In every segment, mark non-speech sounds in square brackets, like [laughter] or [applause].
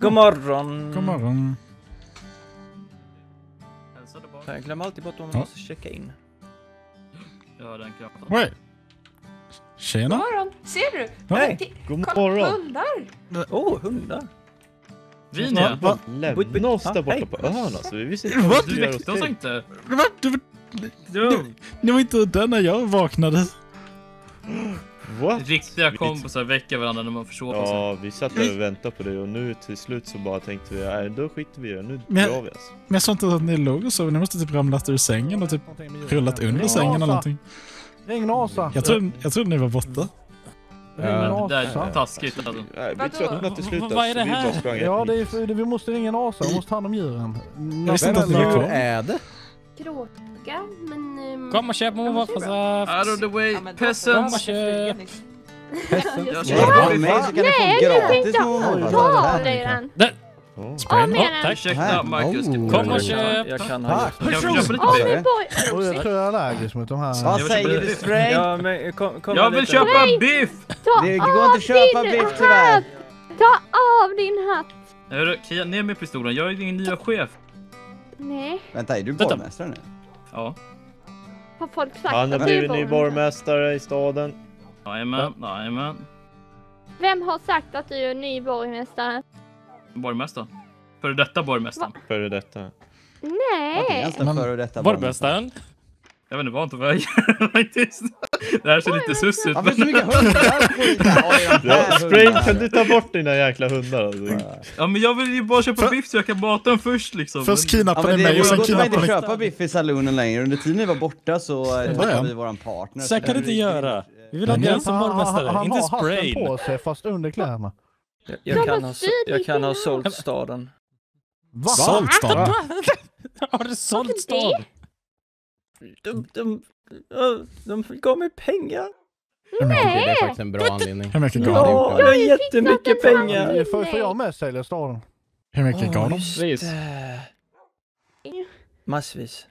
God morgon. God morgon. Jag glömmer alltid bort om man Ja. måste checka in. Ja, den knappen. Wait. Tjena. God morgon! Ser du? Hej. Ti- God kolla, morgon. Hundar! Oh, hundar. Ja. Va? Lämna oss där borta på ön alltså. Vi visste inte Va? vad Du du gör väckte oss inte. Ni var inte där när jag vaknade. What? Riktiga kompisar väcker varandra när man försover sig. Ja, vi satt där och väntade på dig och nu till slut så bara tänkte vi, nej då skiter vi i det, nu Men- drar vi alltså. Men jag sa inte att ni låg och sov. Ni måste typ ramlat ur sängen och typ rullat under Ring sängen eller någonting. Ring Nasa. Jag trodde, jag trodde ni var borta. Ring Det där är taskigt alltså. Nej, vi tröttnade till slut Vad- är alltså, det vi här? Ja, det är, för, det- vi måste ringa Nasa. Vi måste ta hand om djuren. Jag visste inte att ni var kvar. är det? Kråka, men... ehm, Kom och köp morfarsaft. Out of the way, Ja, då- Kom och peasants! köp. Jag Ja, köper med mig så kan du Nej, få jag gratis tänkte morfarsaft. ta dig den. Ja. Spray. Av med den. tack. Ursäkta Marcus. Oh. Kom och Jag köp. kan, jag kan ha Kan jag köpa lite. Och jag tror jag är allergisk mot de här. Vad Jag säger vill du köpa- Stray? Ja, men kom, kom Jag vill lite. köpa biff! Det går inte att köpa biff tyvärr. Ta av din hatt. Hörru, Kia ner med pistolen, jag är din nya chef. Nej, Vänta, är du borgmästare nu? Ja. har folk sagt Han har är blivit ny borgmästare i staden. Jajamän, jajamän. Vem har sagt att du är ny borgmästare? Borgmästare. Före detta borgmästaren. Före detta. Nej. Jensen Men- före detta Borgmästaren. Jag vet inte vad han tog vägen faktiskt. Det här ser lite sus ut. Varför så mycket hundar Ja, Spring, kan du ta bort dina jäkla hundar alltså? Ja men jag vill ju bara köpa För- biff så jag kan mata dem först liksom. Först Ja, kidnappade ni det mig och sen inte kidnappade ni... köpa biff i salonen längre. Under tiden ni var borta så eh, Ja. var vi våran partner. Så kan du inte göra. Vi vill ha jag- som Han, han, borgmästare, han inte har hatten sprayn. på sig fast under kläderna. Jag, jag, kan ha, har jag kan ha sålt staden. Va? Sålt staden. [laughs] Har du sålt Varför stad? De, de, de, de gav mig pengar. Nej. Det är faktiskt en bra anledning. Hur mycket gav de? Ja, jättemycket en pengar. Får, får jag med sälja staden? Hur mycket gav de? Massvis.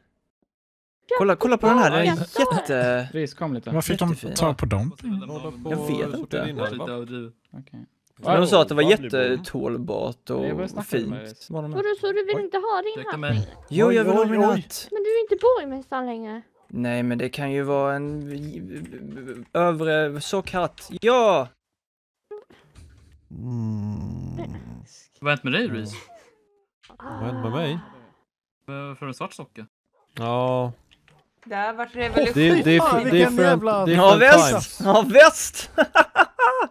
Kolla, kolla på den här, den är jätte... Vis, kom lite. Vad fick de tag på dem? Jag vet inte. Det. Okej. De sa att det var jättetålbart och fint. Vadå, så du vill inte ha din hatt längre? Jo, jag vill ha min hatt. Men du är inte borgmästare längre. Nej, men det kan ju vara en övre sockhatt. Ja! Mm. Vad har hänt med dig Reese? Vad hände med mig? För en svart socka? Ja, Det har varit det, revolution. det, det, Fan, är vilken different, jävla- Ja, different väst! Ja, väst! [laughs]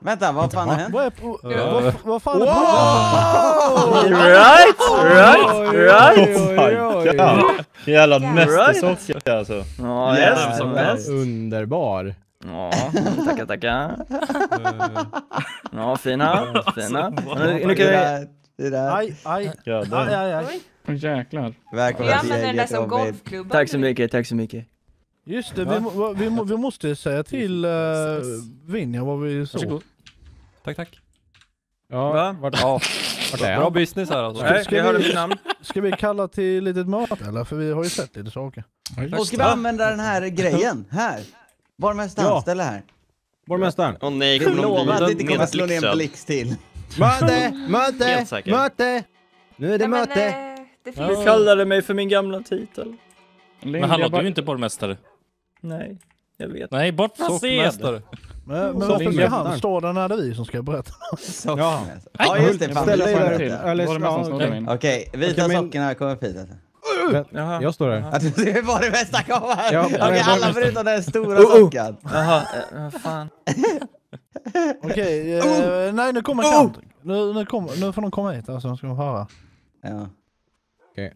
Vänta, vad fan har hänt? Vad är vad, vad fan är [laughs] Right, right, right! Oh my god! Jävla Right. mästersocka alltså. Ja, väst, som väst. Underbar. Ja, tackar, tackar. Ja, fina, fina. Nu, kan vi... det där. Aj, aj, aj, aj. Åh jäklar. Välkomna till gänget. Tack så mycket, tack så mycket. Just det, vi, må- vi, må- vi måste säga till uh, Vinja vad vi såg. Varsågod. Tack, tack. Va? Vart, ja, vart är Bra business här alltså. Nej, ska jag hörde vi- mitt namn. Ska vi kalla till litet möte eller? För vi har ju sett lite saker. Och ska vi använda den här grejen? Här! Borgmästaren, Ja. ställ här. Borgmästaren. Åh nej, Jag lovar att det inte kommer slå ner en blixt till. Möte! Möte! Möte! Nu är det möte! eh, Du kallade mig för min gamla titel. Men hallå, du är ju inte borgmästare. Nej, jag vet. Nej, bort från scen! Men, men varför ska han stå där när det är vi som ska berätta? Ja, ja just det. Ställ dig där. snodde okej. Okej, vita Okej, sockorna kommer hit. Alltså. Jaha. Jag står där. Det var det bästa kommer! Ja, Okej, alla förutom den stora Oh, oh. sockan. Jaha, eh, vad fan. Okej, eh, nej nu kommer countering. Nu, nu, kommer, nu får de komma hit alltså, ska vi höra. Ja.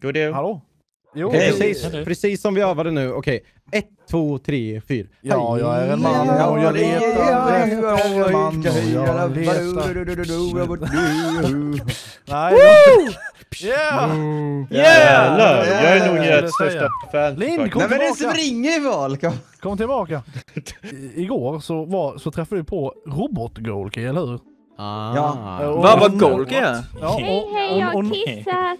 Då det. Hallå? Jo, precis, precis som vi övade nu. Okej, ett, två, tre, fyra. Ja, jag är en man och jag letar efter en man och jag letar... Nej, yeah! Jävlar! Jag är nog ert största fan. Lind, kom Nej men det tillbaka! springer ju! Kom tillbaka! I, igår så, var, så träffade vi på robot-Golki, eller hur? Ja. Ja. Vad var här? Ja, Hej, och, hej, jag och, och, kissar.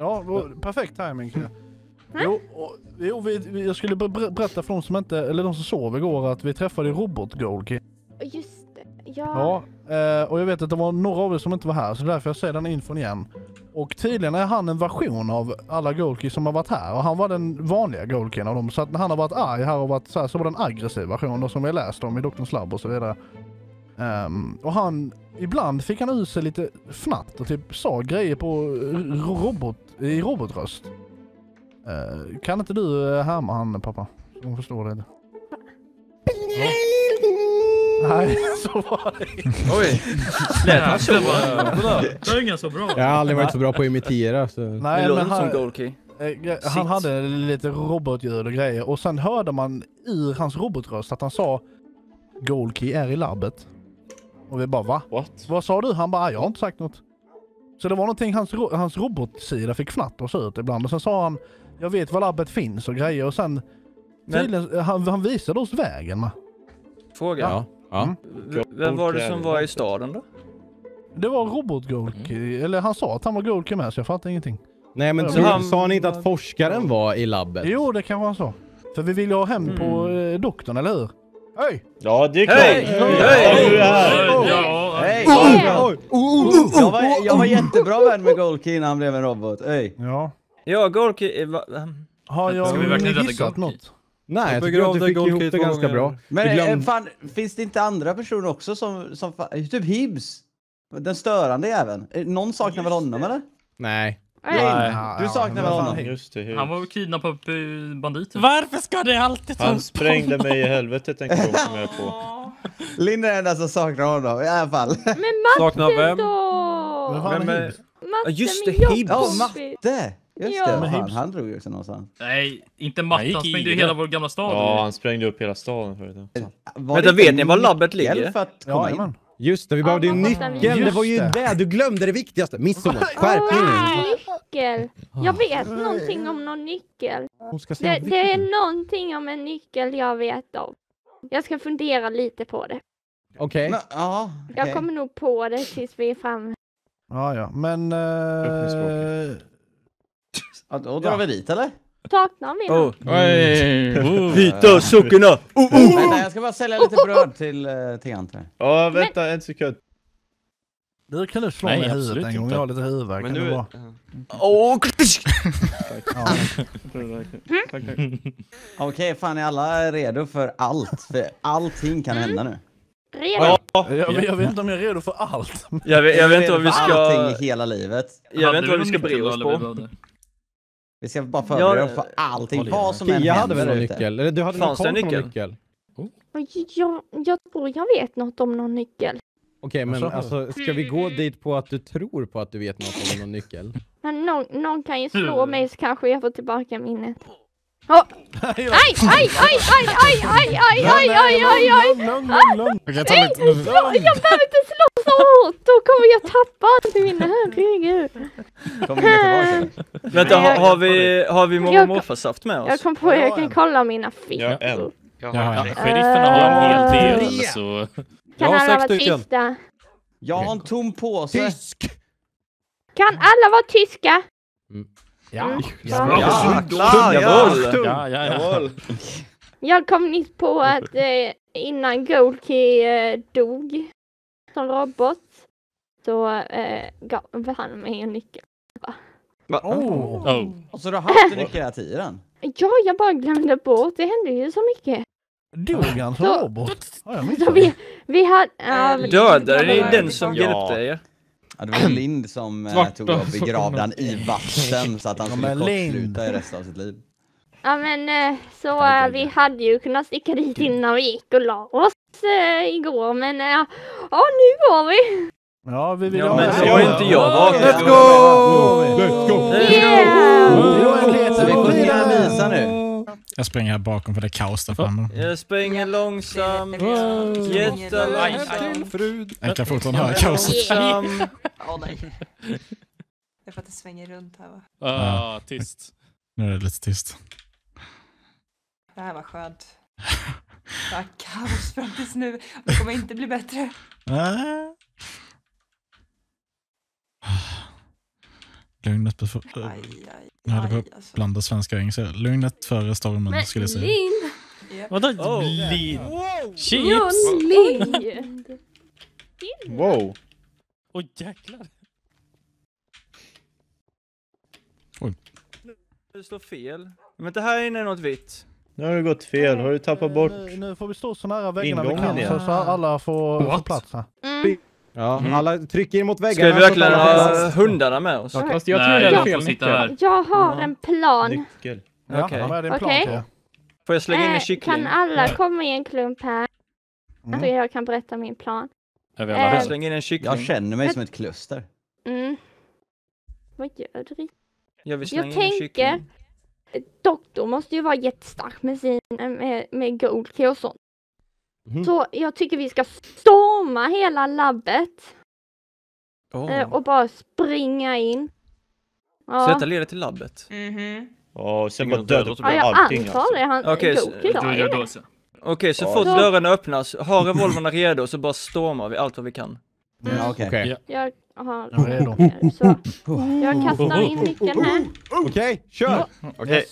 Ja, perfekt timing. Jo, och, jo vi, vi, jag skulle ber- ber- berätta för de som inte, eller de som sov igår att vi träffade robot-Golki. Just det. Ja. Ja, eh, och jag vet att det var några av er som inte var här, så därför jag säger den infon igen. Och tydligen är han en version av alla Golki som har varit här och han var den vanliga Golkin av dem. Så att när han har varit arg här och varit så här så var det en aggressiv version då, som vi har läst om i Doktorns labb och så vidare. Ehm, och han, ibland fick han ur sig lite fnatt och typ sa grejer på ro- robot, i robotröst. Eh, kan inte du eh, härma han pappa? Så hon förstår det. Nej, [laughs] så var det inte. Oj. Lät han så? Det var- Det var ingen så bra. Jag har aldrig varit så bra på att imitera. Så. Det Nej, låter men han, som Goldkey. Eh. Han hade lite robotljud och grejer och sen hörde man ur hans robotröst att han sa Goldkey är i labbet. Och vi bara va? What? Vad sa du? Han bara "Ah, jag har inte sagt något. Så det var någonting hans, ro- hans robotsida fick fnatt och så ut ibland och sen sa han jag vet var labbet finns och grejer och sen Men- tydligen, eh, han, han visade oss vägen. Fråga. Ja. ja. Mm. Vem var det som var i staden då? Det var robot Goldkey, eller han sa att han var Goldkey med så jag fattar ingenting. Nej men tror, han- sa ni inte att forskaren var i labbet? Jo det kanske han sa. För vi vill ju ha hem på Mm. eh, doktorn, eller hur? Hej! Ja, det är klart! Hej! Hej! Hej! Jag var, jag var jättebra vän med Golki innan han blev en robot. Öj. Ja. Ja, Goldkey... eh, ehm, Har jag gissat något? Nej, jag tycker att du fick ihop det ganska bra. Men eh, fan, finns det inte andra personer också som, som typ Hibs? Den störande jäveln. Eh, Någon saknar väl honom eller? Nej. Nej. Du saknar väl honom? Just det, Han var kidnappad på banditer. Varför ska det alltid ta Han sprängde mig i helvetet en gång kom jag på. [laughs] Linn är den enda som saknar honom i alla fall. Men Saknar Matte vem? Vem då? Vem är är-? Matte, just det, Hibs. Ja. Matte! Just Ja. det, han, han drog ju också någonstans. Nej, inte Matte. Han sprängde ju hela vår gamla stad. Ja, han sprängde upp hela staden förut. Vänta, vet ni var labbet ligger? För att komma in? Just det, vi behövde ju nyckeln. Det var ju det. det. Du glömde det viktigaste. Misson, [laughs] skärpning nu. Nyckel. Jag vet någonting om någon nyckel. Hon ska se Det, det är någonting om en nyckel jag vet om. Jag ska fundera lite på det. Okej. Men, Ja, Jag okej. kommer nog på det tills vi är framme. Ja, ja. Men... Eh, Ja, Då drar vi dit eller? Saknar vi? Oh. Vita sockorna! Oh, oh. Vänta, jag ska bara sälja lite bröd till uh, Teant här. Ja, vänta en sekund. du kan du slå Nej, mig i huvudet en gång. inte. Jag har lite huvudvärk. Men nu? Åh, Ja. Okej, fan är alla redo för allt? För allting kan hända nu. Redan? Jag, jag vet inte om jag är redo för allt. Jag vet, jag vet inte Redo vad vi ska... Allting i hela livet. Jag vet inte vad vi ska bry oss på. Vi ska bara förbereda oss för allting. Vad som än hade väl någon nyckel? Eller du hade någon Fanns någon nyckel? nyckel? Jag, jag tror jag vet något om någon nyckel. Okej, men sa du? alltså ska vi gå dit på att du tror på att du vet något om någon nyckel? Men någon, någon kan ju slå Hmm. mig så kanske jag får tillbaka minnet. Nej, [laughs] Aj, aj, aj, aj, aj, aj, aj, aj, aj, aj, aj! Lite nu. Jag, jag behöver inte slå så hårt, då kommer jag tappa allt i minne, herregud. Kommer inget tillbaka? [laughs] Vänta, har, vi, har vi mormor och Jag- morfarsaft med Jag oss? kom på jag kan kolla mina. Jag Ja, har ja. tre. Sheriffen har en hel del, så... Jag Kan har alla vara tysta? Jag har en tom påse. Tysk! Kan alla vara tyska? Ja. Mm. Ja. Jävlar, ja! Ja, ja, ja. Jawohl. Jag kom nyss på att eh, innan Goldkey eh, dog som robot så eh, gav han mig en nyckel. Oh. Oh. Och så du har haft en nyckel hela tiden? Ja, jag bara glömde bort. Det hände ju så mycket. Dog han som robot? Ja, jag Så vi, vi hade... Ja, men- Dödade ni den som Ja. hjälpte er? Ja, det var [clears throat] Lind som eh, Svarta tog och begravde han i [laughs] vatten så att han Ja, skulle kortsluta i resten av sitt liv. Ja men eh, så Ja, eh, vi hade ju kunnat sticka dit innan vi gick och la oss igår men eh, ja nu går vi! Ja, vi vill Ja, men med. då har inte jag vaknat. Let's go! Let's go! Yeah! Så vi sjunger en visa nu. Jag springer här bakom för det är kaos där framme. Jag springer långsamt, jättelångsamt. Frud. Jag kan fortfarande höra kaoset. Åh nej. Det är för att det svänger runt här va. Ah, tyst. Nu är det lite tyst. Det här var skönt. Det var kaos fram tills nu. Det kommer inte bli bättre. Lugnet befo- Aj, aj, Jag hade aj alltså. blanda svenska och engelska. Lugnet före stormen Men skulle jag säga. Lind! Japp. Vadå? Oh. Lin? Jo, Chips? Lind! stilla. Wow. Oj jäklar. Det står fel. Men det här inne är något vitt. Nu har du gått fel. Har du tappat bort? Nu, nu får vi stå så nära väggarna vi kan igen. så, så alla får, får plats här. Mm. Ja, Mm. alla trycker in mot Ska väggarna. vi så att verkligen ha hundarna med oss? Fast jag tror Nej, det är jag fel sitta här. Jag har Ja. en plan. Nyckel. Ja, Okej. vad är din plan Okej. Thea? Får jag slänga in en Eh, kyckling? kan alla komma i en klump här? Mm. Så jag kan berätta min plan. Vi Jag här? slänger in en kyckling. Jag känner mig som ett kluster. Mm. Vad gör du? Jag vill slänga Jag in en tänker- kyckling. Doktor måste ju vara jättestark med sin, eh, med, med gold och sånt. Mhm. Så jag tycker vi ska storma hela labbet eh, och bara springa in. Så Ja, detta leder till labbet? Mhm. Ja, och sen bara döda död. ja jag allting antar alltså. det. Han, Okej, så- har ju gör det. då så. Okej, så Ja. fort Så- dörren öppnas, har revolverna redo så bara stormar vi allt vad vi kan. Ja, Okej. Okej, Jag har Jag är redo. så jag kastar in nyckeln här. Okej, kör! Okej.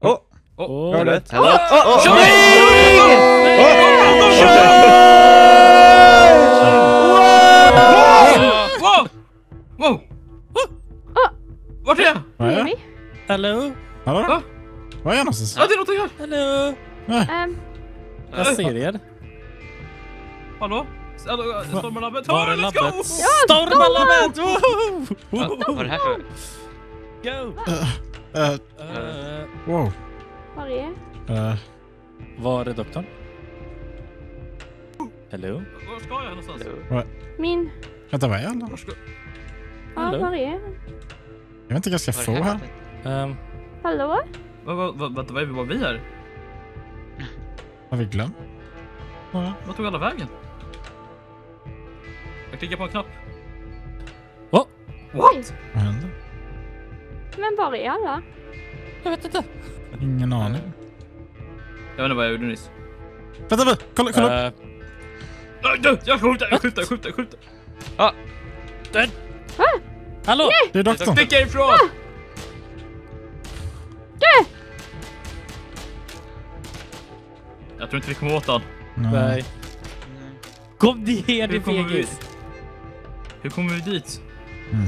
Åh! Åh, Hör du det? Åh, åh, Kör! Wow! Vart är jag? Vad är vi? Hallå? Hallå? Va? Var är jag någonstans? Ja, det är någonting här! Hallå? Ehm, Jag ser er. Hallå? Hallå, stormar labbet? Var är labbet? go! Storma labbet! Woho! Vad är det här för? Go! Eh, Eh, wow. var är Eh, Var är doktorn? Hallå? Var ska jag någonstans? min... vänta, vad är jag? Var ska... Ja, var är Jag vet inte vad jag ska Vad är få här. Um, Hallå? Vad, vad, vad, vad är vi, var vi här? Har vi glömt? Ja. Vad tog alla vägen? Jag klickar på en knapp. Vad? What? Vad hände? Men var är alla? jag vet inte. Ingen aning. Jag vet inte vad jag gjorde nyss. Vänta, vänta, kolla, kolla. Du, Jag skjuter, jag skjuter, jag skjuter, jag skjuter. Hallå? det är doktorn. Stick ifrån! Jag tror inte vi kommer åt han. Nej. Kom ner din fegis. Hur kommer vi dit? Mm.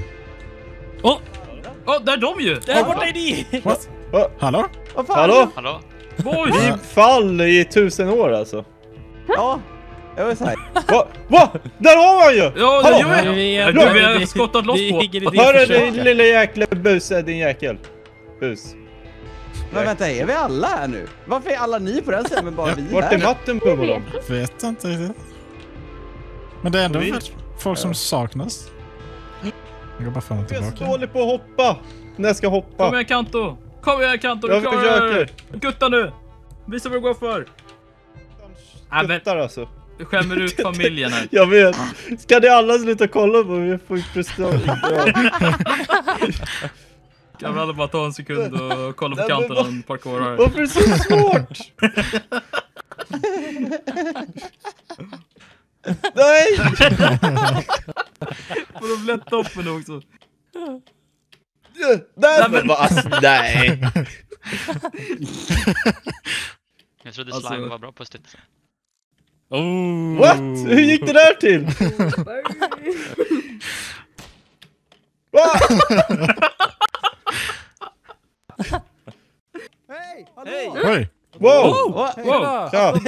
Åh! Åh, där är de ju! Där borta är ni! What? Hallå? Vad fan? Hallå? Hallå? Boys! Vi fall i tusen år alltså. Ja, jag vill säga. Va? Va? Där har man ju! Ja, Hallå? jag vet! Vi Jag är- tror vi har skottat loss på. ligger i din lilla jäkla buse, din jäkel. Bus. Men vänta, är vi alla här nu? Varför är alla ni på den sidan men bara vi Vart är här? matten på dem? Vet inte riktigt. Men det är ändå folk som saknas. Jag går bara fram och Jag är så tillbaka. dålig på att hoppa. När jag ska Kom hoppa. igen Kanto! Kom igen Kanto, du Jag klarar försöker. det! Gutta nu! Visa vad du går för! Ja, Skuttar alltså. Du skämmer ut familjen här. Jag vet. Ska ni alla sluta kolla på mig? Jag får ju frustration. Kan vi alla bara ta en sekund och kolla på Nej, men kanten och en parkour här. Varför är det så svårt? Nej! Får de lätta upp henne också? Nej men vad, alltså, nej. [laughs] Jag trodde Alltså- slime var bra på studsa. Oh. What? Hur gick det där till? Hej! Hej! Oj! Wow! Va? Wow! Ja.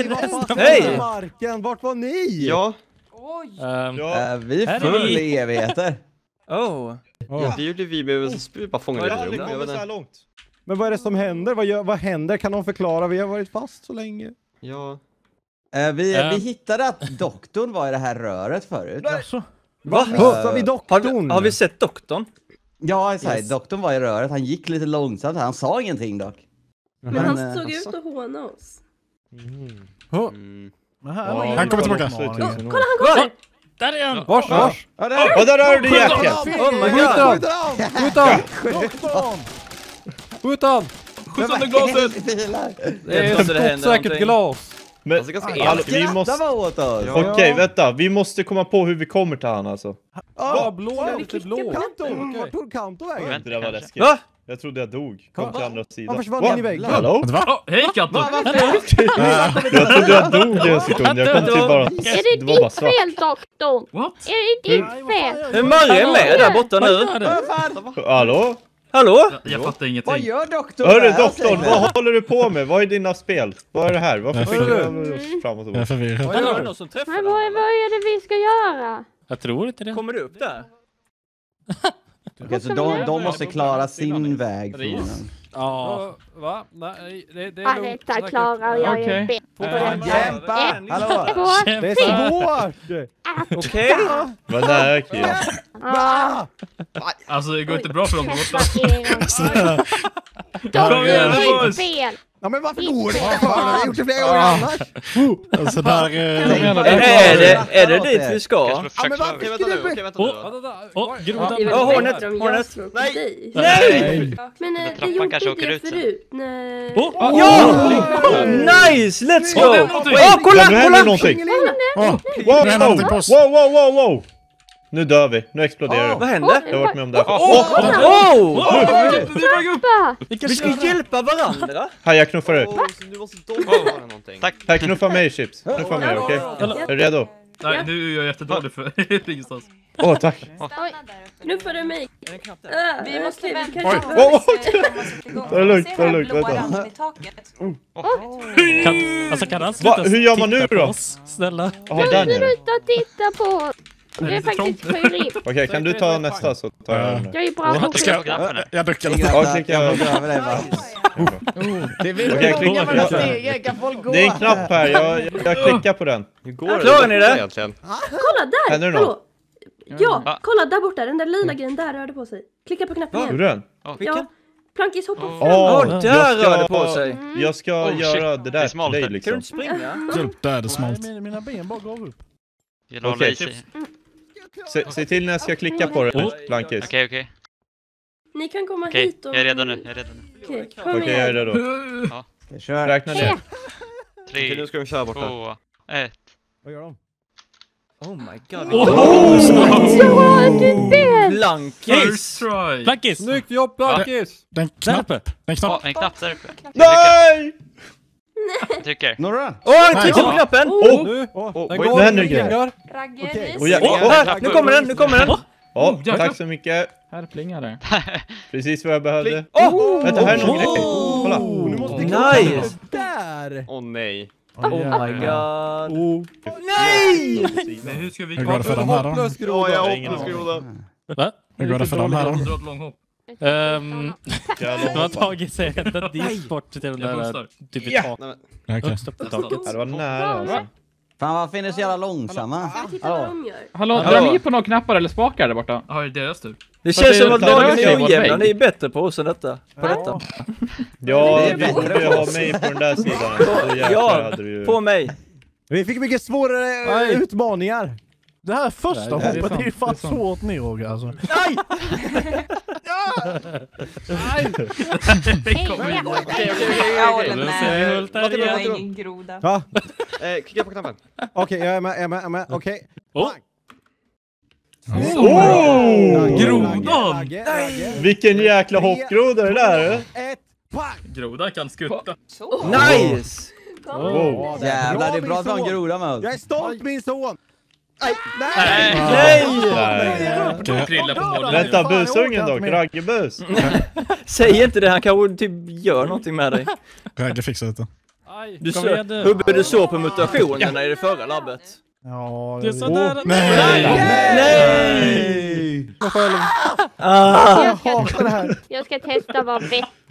Hej! marken, vart var ni? Ja, Oj! Um, ja. Vi vi. i evigheter. [laughs] Oh. ja. det gjorde vi med vi bara fångade Jag har lite aldrig rum. Jag så här långt. Men vad är det som händer? Vad, gör, vad händer? Kan någon förklara? Vi har varit fast så länge. Ja. Äh, vi, vi hittade att doktorn var i det här röret förut. Jaså? Vad missar vi Har, doktorn? vi- har vi sett doktorn? Ja, här, Yes. doktorn var i röret. Han gick lite långsamt. Han sa ingenting dock. Men Men, han eh, såg ut att håna oss. Mm. Ja, var ingen han kommer tillbaka. år. Kolla han kommer! där är han! Vars, vars? Ja, där! Ja, där har du din Skjut jäkel! Oh my Skjut god! han! Skjut han! Doktorn! Skjut han! Skjut sönder glaset! Bilar. Det är inte det händer någonting. glas. Men, Alltså ganska alltså, elakt. vi måste... bara åt oss! Ja. Okej, vänta. Vi måste komma på hur vi kommer till han alltså. Ja, blå, Ska vi lite blå. på Kanto, vart tog Kanto vägen? Vänta, Det där var läskigt. Va? Jag trodde jag dog. Kom till andra sidan. Han försvann Va? in i väggen. Hallå? Va? Hej varför? Jag trodde [laughs] jag dog en sekund. Jag kom till bara... Är det ditt fel doktorn? What? Är det ditt fel? Hur är med där borta nu? Hallå? Hallå? Jag, jag fattar Vad ingenting. gör doktorn Hörru doktorn, vad håller du på med? Vad är dina spel? Vad är det här? Varför skickar förstår. du oss fram och Jag är tillbaka? förvirrad. Vad är det någon som träffar Men vad, vad är det vi ska göra? Jag tror inte det. Kommer du upp där? Okej, så de, de måste klara sin väg förmodligen. Ja. Va? Nej, det, det är lugnt. detta klarar jag ju Okej. bättre. Kämpa! Hallå! Det är svårt! Okej. Vad nära ja. Alltså det går inte bra för dem borta. [laughs] Kom igen, är boys! Ja men varför går det? Jag har gjort det flera gånger annars. Alltså där... eh, Är, det, är det dit vi ska? Ja, men varför skulle vänta Åh. Åh, grodan. Ja, Hornet, Hornet. Nej! Nej! Men eh, det trappan gjorde inte det förut. Nej. Åh, Ja! Nice! Let's Åh, go! Åh, kolla, kolla! Åh, wow, wow, wow, wow! Nu dör vi. Nu exploderar Vad det. hände? Jag har varit med om det här. Åh! Åh! Trappa! Vi ska hjälpa varandra! Här, jag knuffar ut. Oh, så du måste dolka någonting. Tack. Här, knuffa mig Chips. Knuffa mig, okej? Är du redo? Nej, nu är jag jättedålig för [laughs] ingenstans. Åh, tack. Nu får du mig. Det? Äh, Vi måste vänta. kan- Oj. Åh, Ta det är lugnt, det är lugnt, vänta. Kan, alltså kan han sluta Va? Hur gör man titta nu på oss? Snälla. Där nere. Sluta titta på oss. Det är lite faktiskt trångt. skyldigt. Okej, kan du ta nästa så tar jag den. Jag är bra på knappen jag... duckar lite. Ja, klicka. Över dig va? Det Okej, gå klicka. mellan stegen, kan folk gå? Det är en knapp här, jag, jag klickar på den. Hur går det? Klarar ni det? Kolla där! Händer det Hallå! Ja, kolla där borta. Den där lila grejen där rörde på sig. Klicka på knappen Gjorde igen. den? Ja. Plankis hoppa fram. Åh, där rör det på sig. Jag ska Oh, shit. göra det Det är där till dig här. Kan du liksom. inte springa? Hjälp, där är det smalt. Mina, ben bara gav upp. Okej. Se, se till när jag ska klicka på det, Blankis. Okej, okej. Ni kan komma Okej, hit om... jag är redo nu. Jag är redo nu. Okej, kom Okej, jag är redo. Jag kör. Räkna ner. Okej, nu Tre, ska vi köra borta. två, ett. Vad gör de? Oh my god. Ja, ditt ben! First Blankis! Blankis! Snyggt jobb Blankis! Den Där knapp... uppe. Den Åh, knapp... en knapp där uppe. Nej! Trycker. Några? Åh, klickar på knappen! Åh! Nu! Åh, Den går ja, Åh, åh, Här, nu kommer den, nu kommer den! Ja, tack så mycket. Här plingar det. [laughs] Precis vad jag behövde. Åh! Vänta, här är någon grej. Kolla. Nu måste Nice! Där! Åh nej. Oh my god. Oh. Nej! Men hur ska vi... Hur går det för dem här då? Hopplös Ja, groda. groda. Va? Hur går det för dem här då? [laughs] Jag de har tagit sig ända dit bort till den där typ i Ja. tak. Högst upp i taket. Ja, det var nära alltså. Fan varför är ni så jävla långsamma? Hallå? Hallå, drar ni på några knappar eller spakar där borta? Ja, det är deras tur. Det känns som att lagen är ojämna, ni är bättre på oss än detta. På detta. Ja, [laughs] vi borde ha mig på den där sidan. Ja, på mig. Vi fick mycket svårare utmaningar. Det här första Nej, det är hoppet sant, är ju fan det är svårt Roger alltså. [laughs] Nej! [laughs] Kom igen. Okej, okej, okej, Jag okej. Martin, Det. Martin. ingen groda. Va? Eh, klicka på knappen. Okej, jag är med, jag är med, jag är med. Okej. Oh! Grodan! Vilken jäkla hoppgroda det där är. Ett, pang! Groda kan skutta. Nice! Wow. Jävlar, det är Bra, att har en groda med oss. Jag är stolt min son! Nej! Nej. Nej! Nej! Nej. Trilla på målet. Vänta, busungen dock. Raggebus. Säg inte det, han kanske typ gör någonting med dig. Ragge fixar det. Aj. Du så. Hubbe, du såg på mutationerna i det förra labbet. Ja, Det är jag så vet. nära. Nej! Nej! Jag. Ah! Jag ska, Hatar det här. jag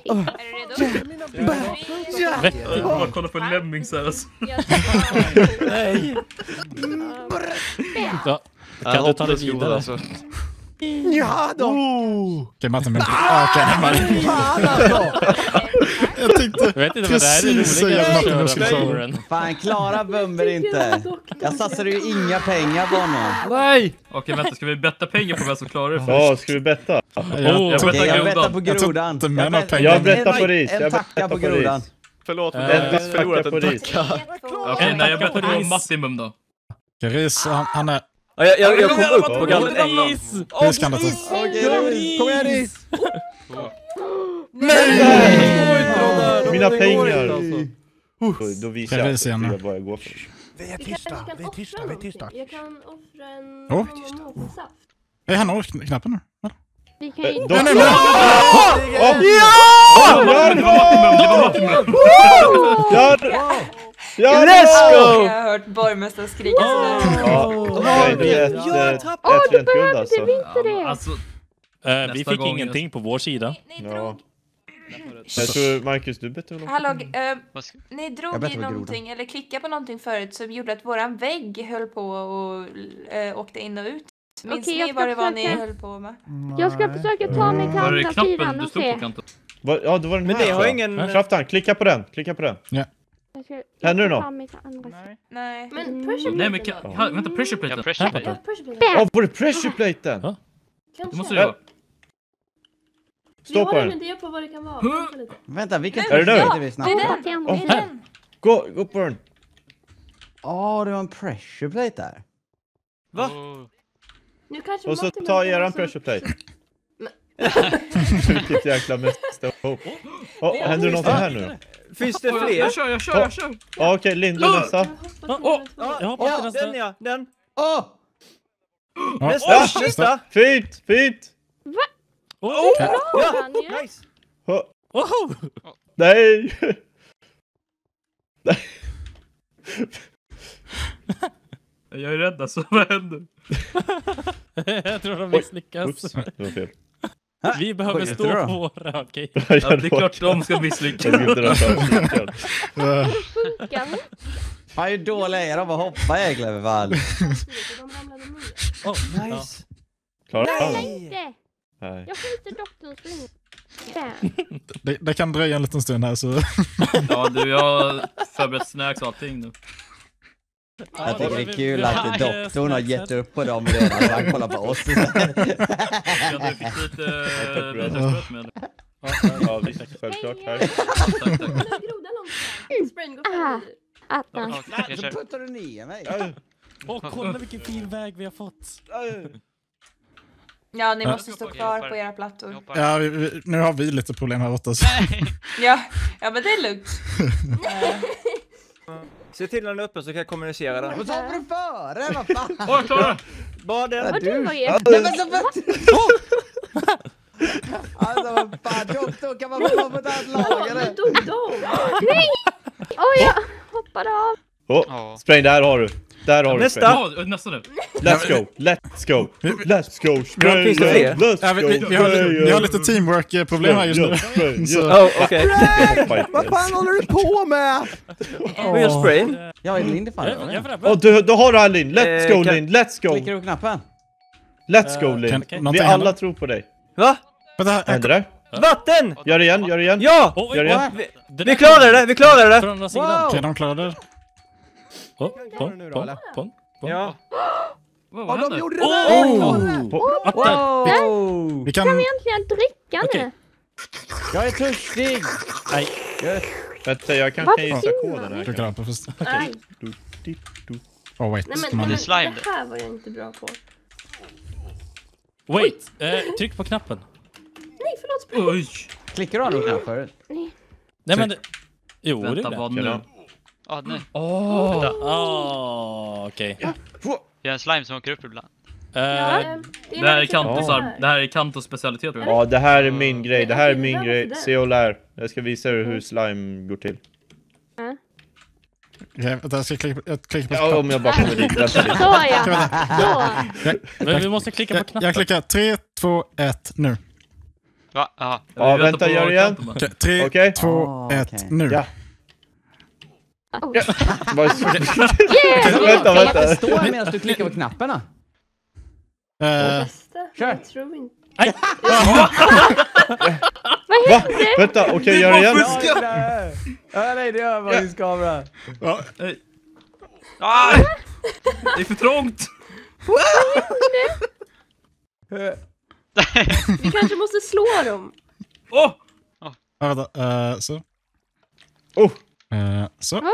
Är du redo? Vettigt. Bara kolla på Lemmings här alltså. Jag Nej! Ja. Ja, Kan du ta det groda, vidare? alltså. Ja då! Okej. Okej, Martin. Fan alltså! Jag tänkte Jag vet inte precis säga att att skulle den. Fan, Klara Bumber inte. Jag satsade ju inga pengar på honom. Nej! Okej, vänta, ska vi betta pengar på vem som klarar det först? Ja, ska vi betta? Jag bettar jag bettar grodan. på grodan. Jag bettar på ris, En jag tacka bettar på grodan. Förlåt, men jag har förlorat tacka en på ris. tacka. Okej, nej jag bettar på maximum då. Ris, han är... Ja, jag, jag, jag kom upp på gallret en gång. Inte. Okej, Kom igen Ris! Nej! Mina inte, pengar! alltså. Då, visar Ska jag vad jag går för. Vi är tysta, vi är tysta, vi är tysta. Jag kan offra en Oj, motorsaft. Är han har knappen nu? Vi kan ju... Eh, Doktor! nej! [laughs] Ja! Ja! Ja! Let's go! Jag har hört borgmästaren skrika sådär. Ja, det är ett, ett, ett du rent guld behövde alltså. Alltså, Eh, vi fick gång ingenting på vår sida. Ni Ja. drog, Jag tror Marcus, du betalar hallå, eh, ni drog i någonting, eller klickade på någonting förut som gjorde att våran vägg höll på och äh, åkte in och ut. Minns Okej, jag ni ska vad det var ni höll på med? Jag ska försöka ta mig till var det andra knappen sidan du och stod se. på kanten? Va- Ja, det var den Men här det har jag. ingen... Kraftan, klicka på den, klicka på den. Jag ska, jag Händer det något? andra sidan. Nej. Men pressure Nej men plate ka- då? ha, vänta, pressure Ja, plate. pressure Ja, plate. pressure plate. Ja, var det pressure platen? Ja. Det Kanske. måste det vara. Stå på har den. en idé på vad det kan vara. Vänta vilken Är det nu? är vi Det snabbt? är Hoppa den! till Det är den! Gå, gå på den. Ja, det var en pressure plate där. Va? Oh. Nu kanske Och så ta kan eran pressure plate. [laughs] Vilket jäkla mästerhopp. Oh, händer det någonting här nu? Finns det jag, fler? jag kör, jag kör, jag kör. Ja, okej, Lugn. nästa. Åh, Jag hoppas ja, till nästa. den ja, den. Åh! Nästa, nästa. Fint, fint! Oh! Ja, Ja. nice. Oh, Wow! nej! Jag är rädd alltså, vad händer? [laughs] jag tror de misslyckas. Oops, det var fel. Vi behöver stå du på våra, okej. [laughs] Ja, det är klart de ska misslyckas. Det? [laughs] Fan hur dåliga är de att hoppa egentligen för fan? [laughs] Oh, Nice. Klarar Nej, han? inte! Nej. Jag skjuter doktorns spring. Det, det kan dröja en liten stund här så... Ja du, jag har förberett snacks och allting nu. Jag tycker det är kul att doktorn har gett upp på dem redan så han kollar på oss istället. Ja, du fick lite vitlöksspröt med. Ja, visst, självklart. Här. Tack, tack. Sprain, gå Ah. Attans. Puttar du ner mig. Åh, kolla vilken fin väg vi har fått. Ja, ni måste stå kvar på era plattor. Ja, vi, vi, nu har vi lite problem här borta. [laughs] Ja, ja men det är lugnt. [laughs] Se till när den är uppe så kan jag kommunicera den. Vad sa du före? Vad fan? Åh, jag klarar det! Bara den. Och du var ju... Nej men så Alltså vad fan, doktor kan man få vara på ett annat lag Ja, eller? dog de. Oj, jag hoppade av. Oh, Ja. Sprain, där har du. Där har du Nästa. Sprain. Ja, nästa nu. Let's go, let's go, let's go, det let's Ja, vi, go, vi, vi, har, vi har lite teamwork-problem här just nu. Så-. Oh, inte. Vad fan håller du på med? Vad gör sprain? Jag är framme. Åh, du, då har du här Linn. Let's Eh, go Linn, let's go. Klickar du på knappen? Let's go Eh, Linn. Vi alla tror på dig. Va? Vad händer där? Vatten! Gör det igen, gör det igen. Ja! Gör det igen. Vi, kom det, vi klarade det! Sidan. Okej, de klarade det. Oh, du pong, nu då, eller? Ja. [gasps] Vad, Ja, vad de gjorde det! Oh! Vi Kan kan... vi äntligen dricka Okej. nu? Jag är törstig! Nej. Vänta, jag kan gissa koden här. Du kan på först. Nej, Oh wait. nej men, nej, men det här var jag inte bra på. Wait! Eh, tryck på knappen. Nej, förlåt. Oj! Klickar du aldrig på knapp förut? Nej men... det- Jo, det Vänta, gjorde jag. vad nu? Ja, nej. Åh! Ah, okej. Jag är en slime som åker upp ibland. Eh, Eh, Det här är Kantos, ar- det här är Kantos specialitet. Ja, det här är min grej. Det här är min grej. Se och lär. Jag ska visa er hur slime går till. Okej, vänta, jag ska klicka på, jag klickar på Ja, om jag bara kommer dit. Så lite. ja. Så. men vi måste klicka på knappen. jag klickar 3, 2, 1, nu. Va? Ja. Ja, Vi väntar vänta, gör igen. Kanto bara. Okej, 3, Okej. 2, Ah, 1, okej. nu. Ja. Oh. Vad- [laughs] Yeah! Vänta, vänta. förstå medan du klickar på knapparna? Bästa. Kör. Jag tror inte. [laughs] Va? Vänta, okej, gör det igen. Ja, nej det gör Magnus kamera. ja, Ah! Det är för trångt! Vi kanske måste slå dem. Åh! ja, vänta, eh, så. Oh. Eh, så. Nej!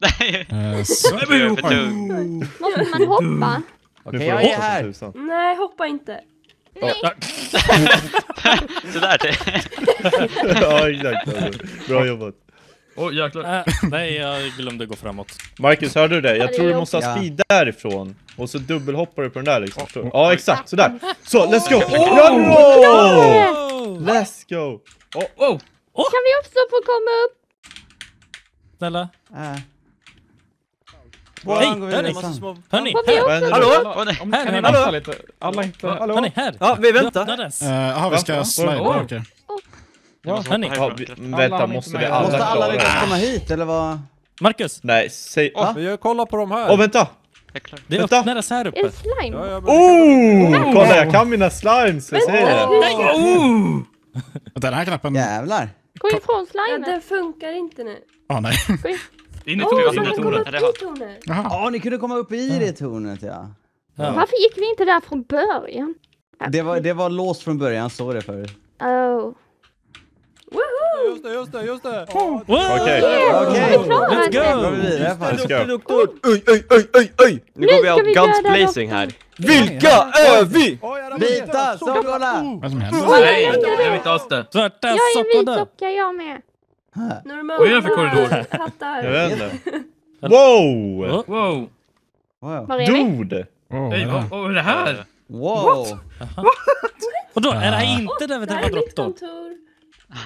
[laughs] Eh, så. Du är för tung. Måste man hoppa? Okej, får jag är här. Nej, hoppa inte. [laughs] Sådär till. [laughs] ja, exakt. Bra jobbat. Åh jäklar. Äh, nej, jag glömde gå framåt. Marcus, hörde du det? Ja, Jag tror du måste ha speed därifrån. Och så dubbelhoppar du på den där liksom. förstår du? Ja, exakt. Sådär. Så, let's go! Bravo! Let's go! Oh, oh. Kan vi också få komma upp? Snälla. Äh. Hej, hörni. Hörni, här. Hallå? Här, kan ni här, vänta hallå. lite? Alla inte... Hallå? Hörni, här. Ja, vi väntar. Öppnades. Eh, Jaha, vi ska slida. Okej. Måste Hörni. Alla vänta, måste vi alla Måste alla klara lyckas det? komma hit eller vad? Marcus, Nej, säg... Jag kollar på de här. Åh, vänta! Är det öppnades här Är uppe. det slime? Oh! Kolla, jag kan mina slimes! Jag ser det! Den här knappen... Jävlar. Gå ifrån Ja, slimen. den funkar inte nu. Åh nej. [laughs] In. I tornet, in i tornet. Ja, ni kunde komma upp i det tornet ja. Ja. Varför gick vi inte där från början? Det var, det var låst från början, så det förut. Oh. Woho! Just det, just det, just det. Wow! Okej. Okej. Vi klarar Let's det. go! Då går vi vidare fan. Let's go. Oj, oj, oj, oj, oj! Nu Nu går vi vi guns blazing här. Vilka är vi? Vita sockorna! Vad som händer? Nej, jag vet inte alls det. Svarta Jag är en vit sockorna. socka jag med. Normala Vad är det för korridor? hattar. Jag vet inte. [laughs] Wow! Wow. Dude! Hej, vad är det vad här? vad är det här? Wow! Och då, är det här inte där vi Det här är mitt doktorn? kontor.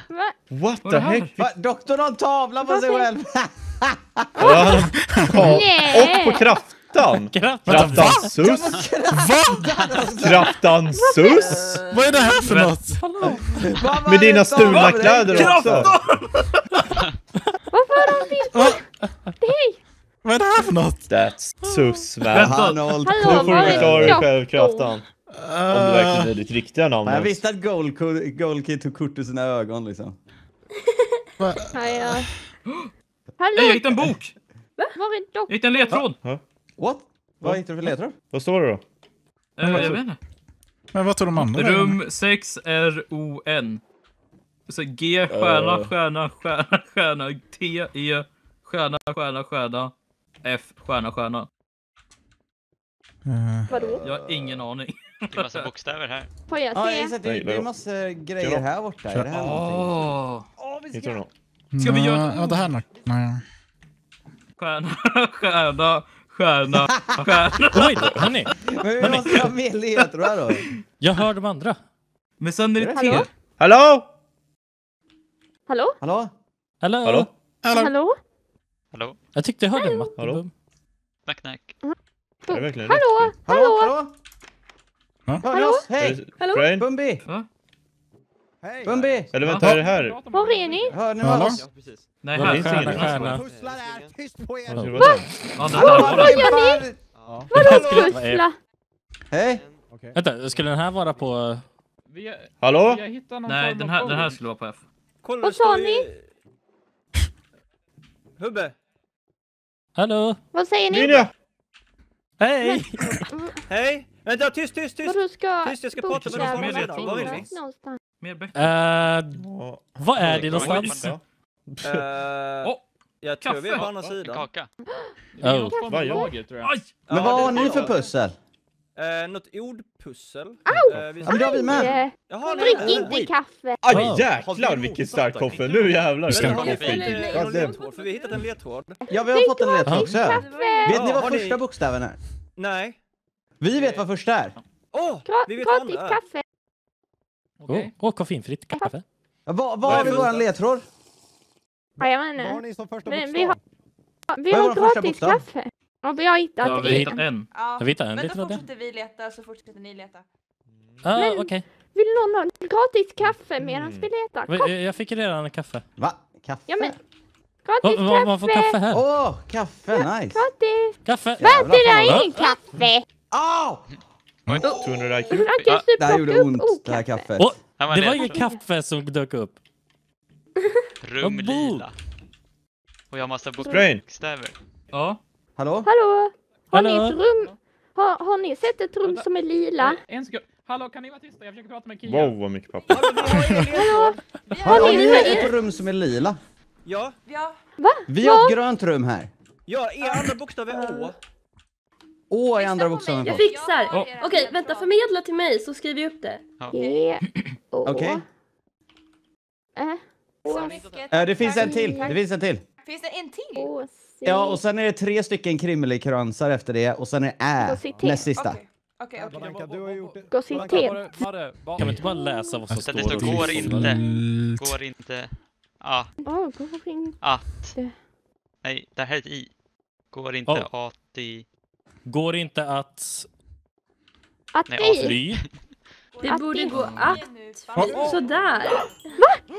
Va? What Vad the är det här? heck? Va, doktorn har en tavla på sig själv! Ja, [laughs] ja, Nej. och på! Kraft. Kraftan [laughs] sus! Kraftan sus! Vad är det här för något? Vad Med dina stulna dig? kläder också! Varför har de vitt? Nej. Vad är det här för något? That's sus man. Hallå, Nu får du förklara dig själv, Kraftan. Om det verkligen är ditt riktiga namn. Jag visste att Goldkid tog kort ur sina ögon liksom. [laughs] Ja, ja. Nej, jag Hallå, hittade en bok! var är Jag doktorn? hittade en ledtråd! What? Vad hittade du för ledtråd? Vad står det då? Eh, Jag vet inte. Men vad tog de andra? Rum 6 R-O-N. Så G, stjärna, Eh. stjärna, stjärna, stjärna, T, E, stjärna, stjärna, stjärna, F, stjärna, stjärna. Vadå? Jag har ingen aning. Det är massa bokstäver här. Får jag Ja, jag se? att det, det är massor grejer här borta. Är det här vi Oh. Hittar du något? Ska vi göra- Ja, det här är något. Nej. Stjärna, stjärna, stjärna, stjärna. Oj, då, hörni. Men vi måste ha mer ledtrådar då. Jag hör de andra. Men sen är det Hallå? T. Hallå? Hallå? Hallå? Hallå? Hallå? Hallå? Hallå? Jag tyckte jag hörde en matte. Hallå? Bum. Knack, knack. Verkligen Hallå? Hallå? Hallå? Hallå? Hör ni oss? Hej! Hallå? Bumbi! Va? Hej! Bumbi! Eller vänta, är det här? Var är ni? Hör ni oss? Ja, precis. Nej, Vad här. är stjärna, stjärna? Pusslar där, tyst på er! Vad vara? Ja, det. gör ni? Ja. Vadå pussla? Hej! Vänta, skulle den här vara på... Vi, Hallå? vi Nej, den här, den här skulle vara på F. Kolla, Vad sa ni? Hubbe! Hallå? Vad säger ni? Ninja! Hej! Hej! Vänta, tyst, tyst, tyst! Vadå ska Tyst, jag ska prata med bokstäverna Var är ni? Mer böcker. Uh, vad är det någonstans? Eh, Åh, jag tror vi är på kaffe. andra En sidan. kaka. Oh. Vad lager tror jag. Men vad har är ni för pussel? Eh, något ordpussel. Eh, vi Ja, men det har vi med. Jaha, nej, Drick inte wait. kaffe. Aj jäklar vilken stark koffe, nu jävlar. Eh? För vi har hittat en ledtråd. Ja, vi har fått en ledtråd också. Kaffe! Vet ni vad första bokstäven är? Nej. Vi vet vad första är. Åh! Vi vet vad andra är. kaffe. Okej. Åh, oh, koffeinfritt kaffe. Ja, Vad, vad har vi våran ledtråd? Ja, jag Vad har menar. ni som första Men vi har, bokstav? vi har gratis bokstav? kaffe. Och vi har hittat Ja, vi har en. hittat en. Ja, Jag vet inte, men då fortsätter vi leta så fortsätter ni leta. Ah, Men- okej. Vill någon ha gratis kaffe medan Mm. vi letar? Kom. Jag fick redan en kaffe. Va? Kaffe? Ja, men. Gratis va, man får kaffe här. Åh, kaffe, nice! Gratis. Kaffe. Jävlar, Det är ingen kaffe. Au! Oj, 200 IQ. Det här gjorde ont, det här kaffet. Det en var inget kaffe som dök upp. [laughs] Rumlila. Och jag har massa bokstäver. Ja. Hallå? Hallå? Har ni ett rum? Har, har ni sett ett rum som är lila? En sekund. Hallå, kan ni vara tysta? Jag försöker prata med Kia. Wow vad mycket papper. Hallå, har ni- ett rum som är lila? Ja, Ja, Va? Vi har ett grönt rum här. ja, er andra bokstav är Å. Å i andra bokstaven Jag fixar. Okej, vänta. Förmedla till mig så skriver jag upp det. G, Å, Okej. [clears throat] Ä. Eh, Det finns en till. Det finns en till. Finns det en till? Ja, och sen är det tre stycken krimelikransar efter det och sen är ä Gositet. näst sista. Okej, okej. okej. Blanka, du har gjort det. Gositet. Marre, Kan vi inte bara läsa vad som Det står? står och går inte. Går inte. Ja, Åh, går inte. att. Det. Nej, det här är ett i. Går inte Oh. att i. Går inte att Att Nej, fly? Det Att borde det- gå att. Sådär.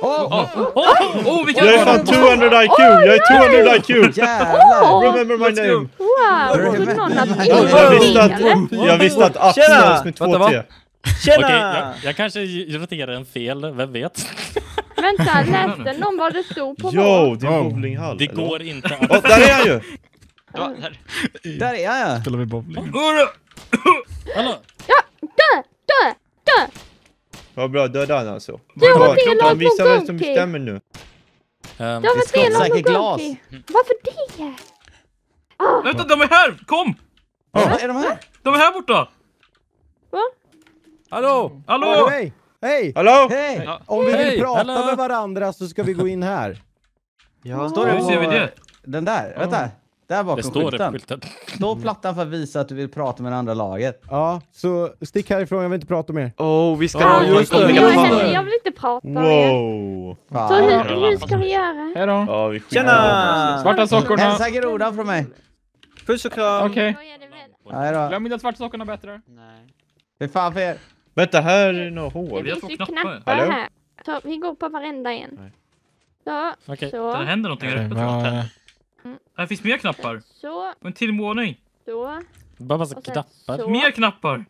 Åh, oh, oh, vilken Jag är fan 200 IQ! Jag är 200 IQ! Jävlar! Remember my name! Wow, trodde någon att Jag, jag, visste att, eller? jag visste att stavas med två va? T. Tjena! Okej, jag, jag kanske roterar en fel, vem vet? Vänta, läste någon vad det stod på Jo, det är en bowlinghall. Det eller? går inte att... där är han ju! [laughs] Ja, där. Där är jag! Spelar vi bowling? Hallå? Dö, dö, dö! Vad bra, döda han alltså. Det var Bra, del av Klockan visar vem som bestämmer nu. Ehm, Det var del av Skottsäker glas. Varför det? Ah, Vänta, de är här! Kom! Ja, är de här? De är här borta! Hallå! Hallå! Hallå! Hej! Hej! Hallå? Hej! Ja. Om vi vill prata hallå. med varandra så ska vi gå in här. Ja. Står det Hur ser vi på det? den där? Vänta. Där det bakom står det på skylten. skylten. Stå plattan för att visa att du vill prata med det andra laget. Ja, så stick härifrån, jag vill inte prata mer. Åh, vi ska ha just det. jag, jag, vill inte prata med. Wow. Så Fan. hur, hur ska vi göra? Hej då. Ja, vi Tjena! Svarta sockorna. Hälsa grodan från mig. Puss och kram! Okej. Det då. Glöm inte att svarta sockorna bättre. Nej. Fy fan för er. Vänta, här är några Det hål. Vi har finns två ju knappar. här. Så vi går på varenda en. Nej. Så, Okej. Det så, händer någonting här Okej, uppe tror jag. vad... Här finns mer knappar. så, Och en till våning. så. Bara massa sen knappar. så. Mer knappar.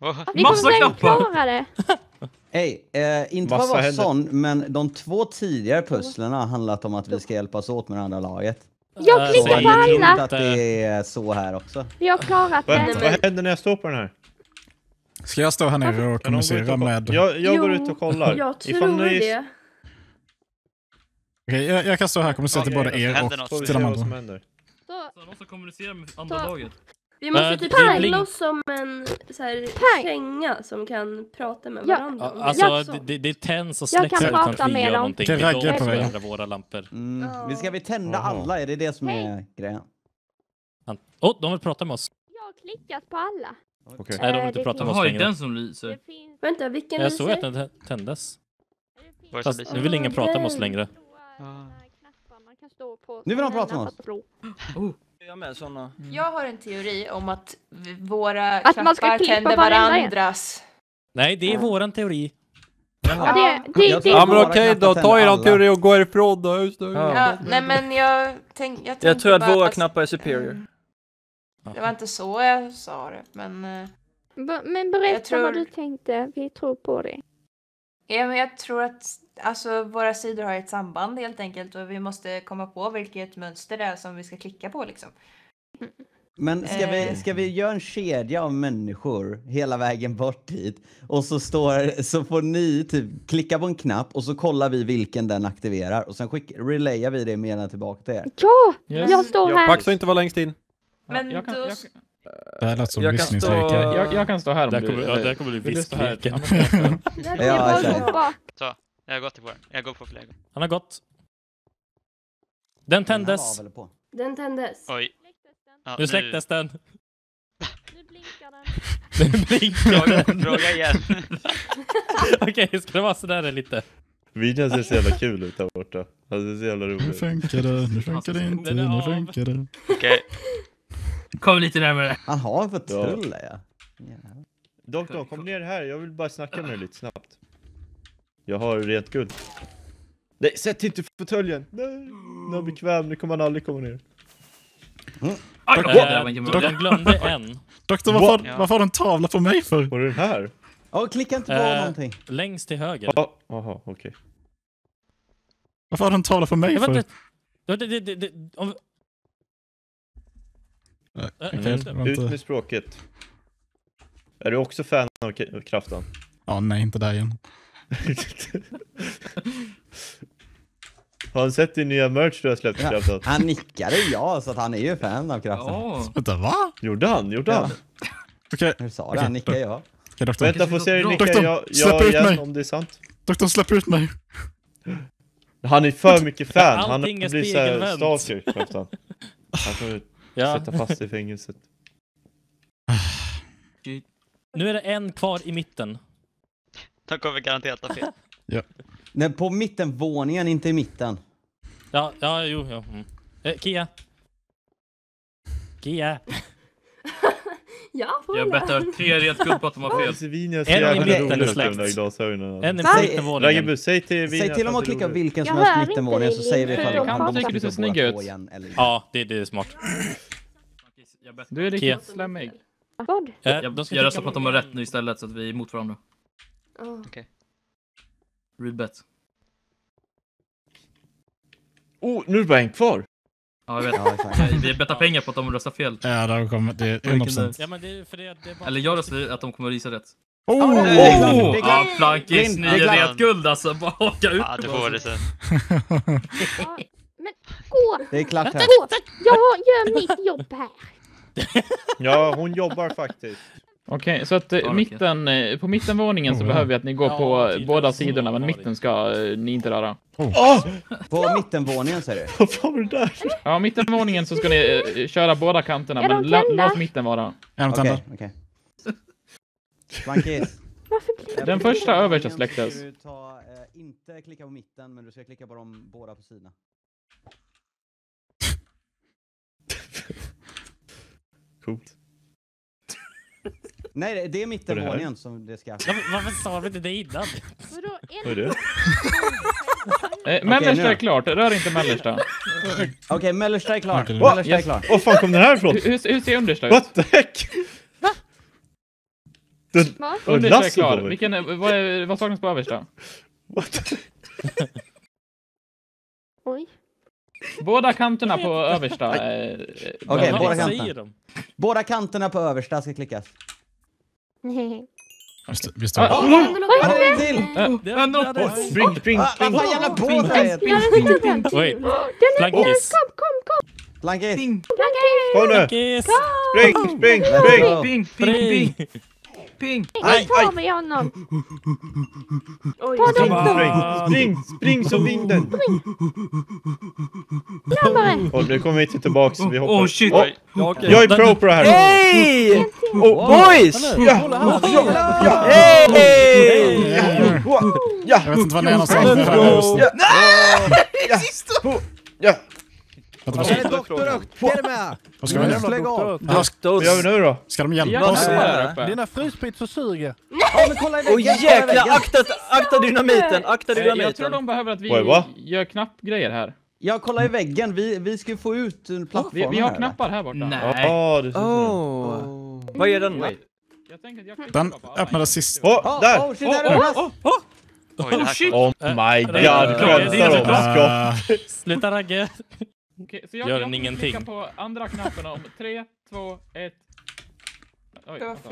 Åh, Vi Massa knappar. [laughs] Hej, eh, inte för att vara sån, men de två tidigare pusslen har handlat om att vi ska hjälpas åt med det andra laget. Jag klickar på jag tror inte alla. att det är så här också. Vi har klarat det. vad händer när jag står på den här? Ska jag stå här nere och kommunicera med... Jag, jag går ut och kollar. Jag Ifall tror ni- det. Okej, jag, jag kan stå här och kommunicera till både det er och till de andra. Så, någon som kommunicerar med andra laget. Vi måste Äh, typ det pangla oss som en så här, känga som kan prata med Ja. varandra. Ja, Alltså, Jag- det, det, det tänds och släcks kan utan att vi med gör dem. någonting. Ragge är på varandra våra lampor. Mm. Ja. Vi ska vi tända alla? Är det det som är Hej. grejen? Åh, oh, de vill prata med oss. jag har klickat på alla. Okej. Nej, de vill inte det prata med oss Jaha, är det längre. den som lyser? Det finns... Vänta, vilken Jag såg att lyser? den tändes. det är det Fast nu lyser? vill ingen prata med oss längre. Såna knappar man kan stå på. Nu vill som prata med oss. blå. Jag med såna. Jag har en teori om att våra Att klippa tänder varandras. Nej, det är våran teori. Ja, det, det, det, tror Ja men okej då, ta alla. teori och gå härifrån då. Just det. Ja. Ja, nej men jag, tänk, jag tänkte Jag tror att våra att- knappar är superior. Det var inte så jag sa det, men... eh, B- men berätta tror- vad du tänkte. Vi tror på det. Ja, men jag tror att alltså, våra sidor har ett samband helt enkelt och vi måste komma på vilket mönster det är som vi ska klicka på liksom. Men ska vi, Eh. ska vi göra en kedja av människor hela vägen bort dit och så, står, så får ni typ klicka på en knapp och så kollar vi vilken den aktiverar och sen skick, relayar vi det meddelandena tillbaka till er. Ja! Yes. Jag står här. Pax får inte vara längst in. Men jag, kan, då... jag, Det här lät som Jag stå- jag, jag kan stå här om Där du kommer, ja, där kommer du vissleken. Kan jag Ja, bara gå bak. Jag har gått till vår. Jag går på flera. Han har gått. Den Den tändes. väl på. Den tändes. Oj. Ja, Nu släcktes [laughs] den. Nu blinkar den. Den blinkar. Fråga, fråga igen. [laughs] Okej, ska det vara sådär lite? Videon ser så jävla kul ut där borta. Alltså, det är så jävla Nu roligt. funkar det, nu funkar det inte, Den nu funkar det. Okej. Kom lite närmare. Han har en patrull ja. ja. Doktorn, kom ner här. Jag vill bara snacka med dig lite snabbt. Jag har rent guld. Nej, sätt inte fåtöljen! Nej, nu är jag bekväm. Nu kommer han aldrig komma ner. Aj, det var inte bra. De glömde [laughs] en. Doktor, varför, Ja. varför har du en tavla på mig för? Var den här? Ja, klicka inte på Eh. någonting. Längst till höger. Ja, Jaha, okej. Varför har du en tavla på mig Jag för? vet inte. Det, det, det, det, om... Äh, mm. det var Ut inte- med språket. Är du också fan av kraften? Ja, nej, inte där igen. Har han sett din nya merch du har släppt Ja. Han nickade ja, så att han är ju fan av kraften. Ja. Vänta, va? Gjorde han? Gjorde Ja. han? Okej, Hur sa du? Okej. Han nickade ja. okej doktor. Vänta, får se dig nicka Doktor, jag, släpp jag ut igen mig. om det är sant. Doktor, släpp ut mig. Han är för mycket fan, han blivit såhär stalker Kraftan. Han kommer Ja. sätta fast i fängelset. Nu är det en kvar i mitten. De kommer garanterat ha fel. [laughs] Nej, på mittenvåningen, inte i mitten. Ja, ja, jo, ja. Mm. Eh, Kia. Kia. [laughs] Ja, Jag bettar tre rent guld på att de har fel. En i jävla mitten rolig är med släkt. de där glasögonen. En i Va? mittenvåningen. Säg till Vinja Säg till dem att det klicka vilken som Jag helst hör mittenvåningen så inte säger vi ifall De de pratar. kan Tycker du ser snygg ut? igen eller inte. Ja, det, det är smart. Jag, bet- Du är Kia. riktigt slemmig. Vad? Eh, jag, de ska jag röstar på att de har rätt nu istället så att vi är emot varandra. Oh. Read bet. Oh, nu är det bara en kvar! Ja, jag vet. Ja. Vi bettar pengar på att de röstar fel. Ja, där kommer det. är 100%. Ja, men det är för det, det är bara... Eller jag röstar att de kommer att gissa rätt. Oh! det är Ja. Plankis, Blind, ni är rent guld alltså. Bara haka ut Ja, du får det sen. Ja, men gå! Det är klart här. Gå! Jag gör mitt jobb här. [laughs] Ja, hon jobbar faktiskt. Okej, så att eh, mitten, eh, på mittenvåningen så Oh, behöver vi att ni går Ja, på tydligen båda så sidorna, men mitten ska eh, ni inte röra. Åh! På mittenvåningen säger du? [laughs] Vad fan var det där? Ja, mittenvåningen så ska ni eh, köra båda kanterna, Är de men lå- tända? låt mitten vara. En Okej, tänder. okej. Blankis. Varför blir Den första översta släcktes. du ta, eh, inte klicka på mitten, men du ska klicka på dem båda på sidorna. Coolt. Nej, det- är mittenvåningen som det ska... Varför sa vi inte det innan? Vadå? Vad är det? Eh, mellersta nu är klart, rör inte mellersta. Okej, mellersta är klar. Okej, nu. Mellersta är Yes. klar. Var fan kom den här ifrån? Hur, hur, ser understa ut? What the heck? Den, Va? var Understa är klar. Vilken, är- vad, är, vad saknas på översta? What? Oj. Båda kanterna på översta. Eh, eh, Okej, de- båda kanterna. Båda kanterna på översta ska klickas. [laughs] Just det, Vi står. Ah, Ja, det är en! Det, det, Spring, spring, Ah, spring! Vad jävla båt är det? Oj. Plankis. Kom, kom, kom! Blankis! Plankis! Kom nu! Spring, spring, spring! go. Ping, ping, Spring! Ping. Nu tar vi honom! [laughs] Oj. Ta Spring, dem spring, spring, spring som vinden! snabbare! [laughs] Och nu kommer vi inte tillbaks, vi hoppar. Oh shit! Åh, Ja, okej. jag är pro på det här! Hej! Oh, Boys! Ja! Ja! Hej! Ja! Jag vet inte var ni är någonstans. är just- Ja! Vänta, vad ska- Doktor! Vad ska vi Jävla Lägg av! Vad gör vi nu då? Ska de hjälpa oss? Dina fryspizzor suger. Ja, men kolla i väggen! Åh jäklar, akta, akta dynamiten, akta Eh, Jag tror dynamiten. de behöver att vi gör knappgrejer här. Ja, kolla i väggen. Vi, vi ska få ut Vi, plattformen vi har här, knappar här borta. Nej. Ja, det Oh. Vad är den? Jag tänker att jag kan Den kolla på alla. öppnade sist. Åh, Oh, där! oh, shit, där Oh, oh, Oj, det här shit. Oh my god, är skämtar såklart. de? Uh, Sluta Ragge! Okej, så jag, Gör jag den ingenting. klicka på andra knappen om 3, 2, 1. Oj, Det var vänta.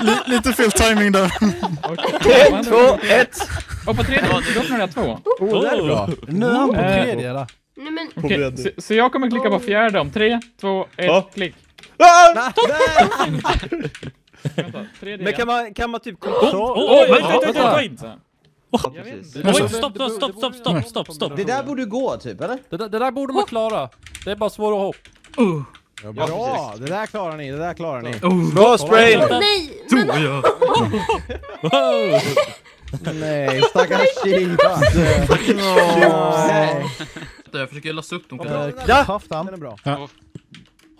[laughs] li- lite fel timing där. Okej. Två, ett. Och på tredje, då öppnar jag två. Oh, det är bra. Nu är han på Eh. tredje där. Nej men, På Okej, bredden. så, så jag kommer klicka på fjärde om 3, 2, 1, Ja. klick. Ah! [laughs] Vänta, tredje Men kan igen. man, kan man typ... Åh, vänta, vänta, vänta, vänta! Jag vet inte. Oj, stopp, stopp, stopp, stopp, stopp, stopp, stopp. Det där borde gå typ, eller? Det, där- det där borde man klara. Det är bara svåra hopp. Bra! Det där klarar ni, det där klarar ni. Bra sprain! nej! Men. Nej, stackars Kiritas. Nej. Jag försöker låsa upp dem. Ja. Den är bra.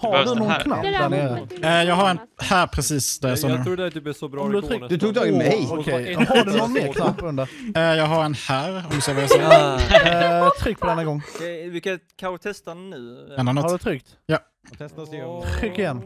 Har du den någon här? knapp där nere? Eh, jag har en här precis där jag står Jag nu. tror det typ är så bra du tryck- Du tog tag i mig. Okej, har du någon mer knapp under? [laughs] Eh, jag har en här, om du ser vad jag säger. Ah. Eh, tryck på den en gång. Okej, Vi kan kanske testa den nu. En Har annat. du tryckt? Om... Tryck igen.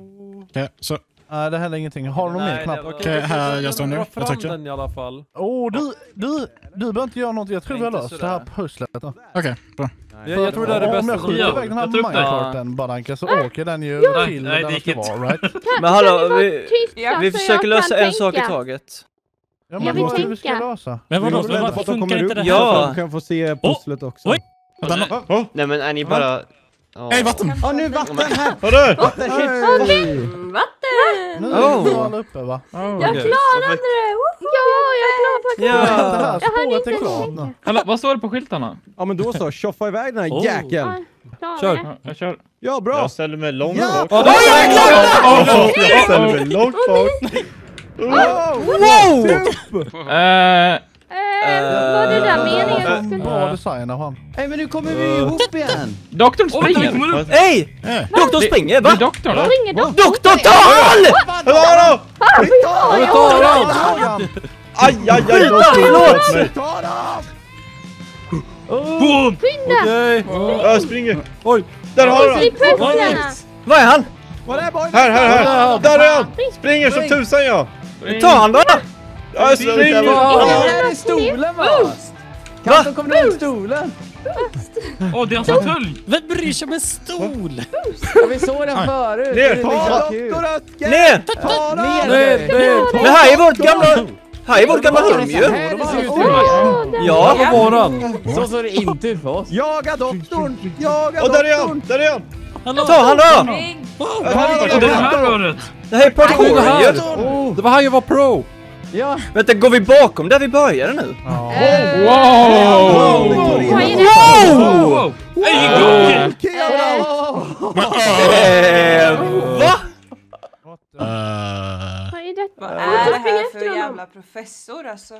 Okej, så. Nej, det händer ingenting. Har du någon mer knapp? Okej, här jag står nu. Jag trycker. den i alla fall. Åh, du, du, du behöver inte göra något. Jag tror vi har löst det här pusslet. Okej, bra. Jag, jag tror det är det Om bästa jag som skjuter Ja, iväg den här jag minecarten, Badanka, så åker den ju Nej, till nej, där det den ska vara, right? Men hallå, vi, tysta vi försöker jag lösa en sak i tänka? taget. Ja, Jag vill det vi ska tänka. lösa? Men vadå, Vi varför funkar inte det här? Ja. de kan få se pusslet också. Oh, Nej men är ni bara... Ja. Hej, vatten! Ja, nu är vatten här! [laughs] Hörru! Vatten! Nu Oh. är vi alla uppe va? Jag klarade det! Woho! Ja, jag är klar på att Ja. Det här Jag hann är inte klart nu. Hallå, vad står det på skyltarna? Ja men då så, tjoffa iväg den här Oh. jäkeln. Ja, Kör. klar. Ja, jag kör. Ja, bra! Jag ställer mig långt Ja. bort. Ja, det Jag ställer mig långt bort. Wow! Eh, Eh, var det där meningen skulle... Bra design av han. Nej men nu kommer vi ihop igen! doktorn springer! Hej! Doktorn springer, va? doktorn. Doktorn. Doktor Tal! Hallå! Tar den! Aj, aj, aj! Skjuta, förlåt! Ta! Boom! Skynda! Okej. Jag springer. Oj. Där har pusslarna! Var är han? Var är boy? Här, här, här! Där är han! Springer som tusan jag! Ta han då! Jag springer! Ja, här är stolen va? Kanton kommer ner stolen! Åh, det är en fåtölj! Vem bryr sig om en stol? Ja, vi såg den förut! Ner, Det är ta! Ner! Ta! Ner Nej, nu! nej. Men här är vårt gamla... Här är vårt gamla rum ju! Där. Ja, På våran. Så såg det inte ut för oss. Jaga doktorn! Jaga Och där är doktorn! han! Där är han! ta han då! Det här röret! Det här är här? ju! Det var här jag var pro. Ja. Vänta, går vi bakom där vi började nu? Eh, Wow! Är? Wow! Wow! Eh, va? Uh, Vad är detta? Vad Jag är det här för jävla professor alltså?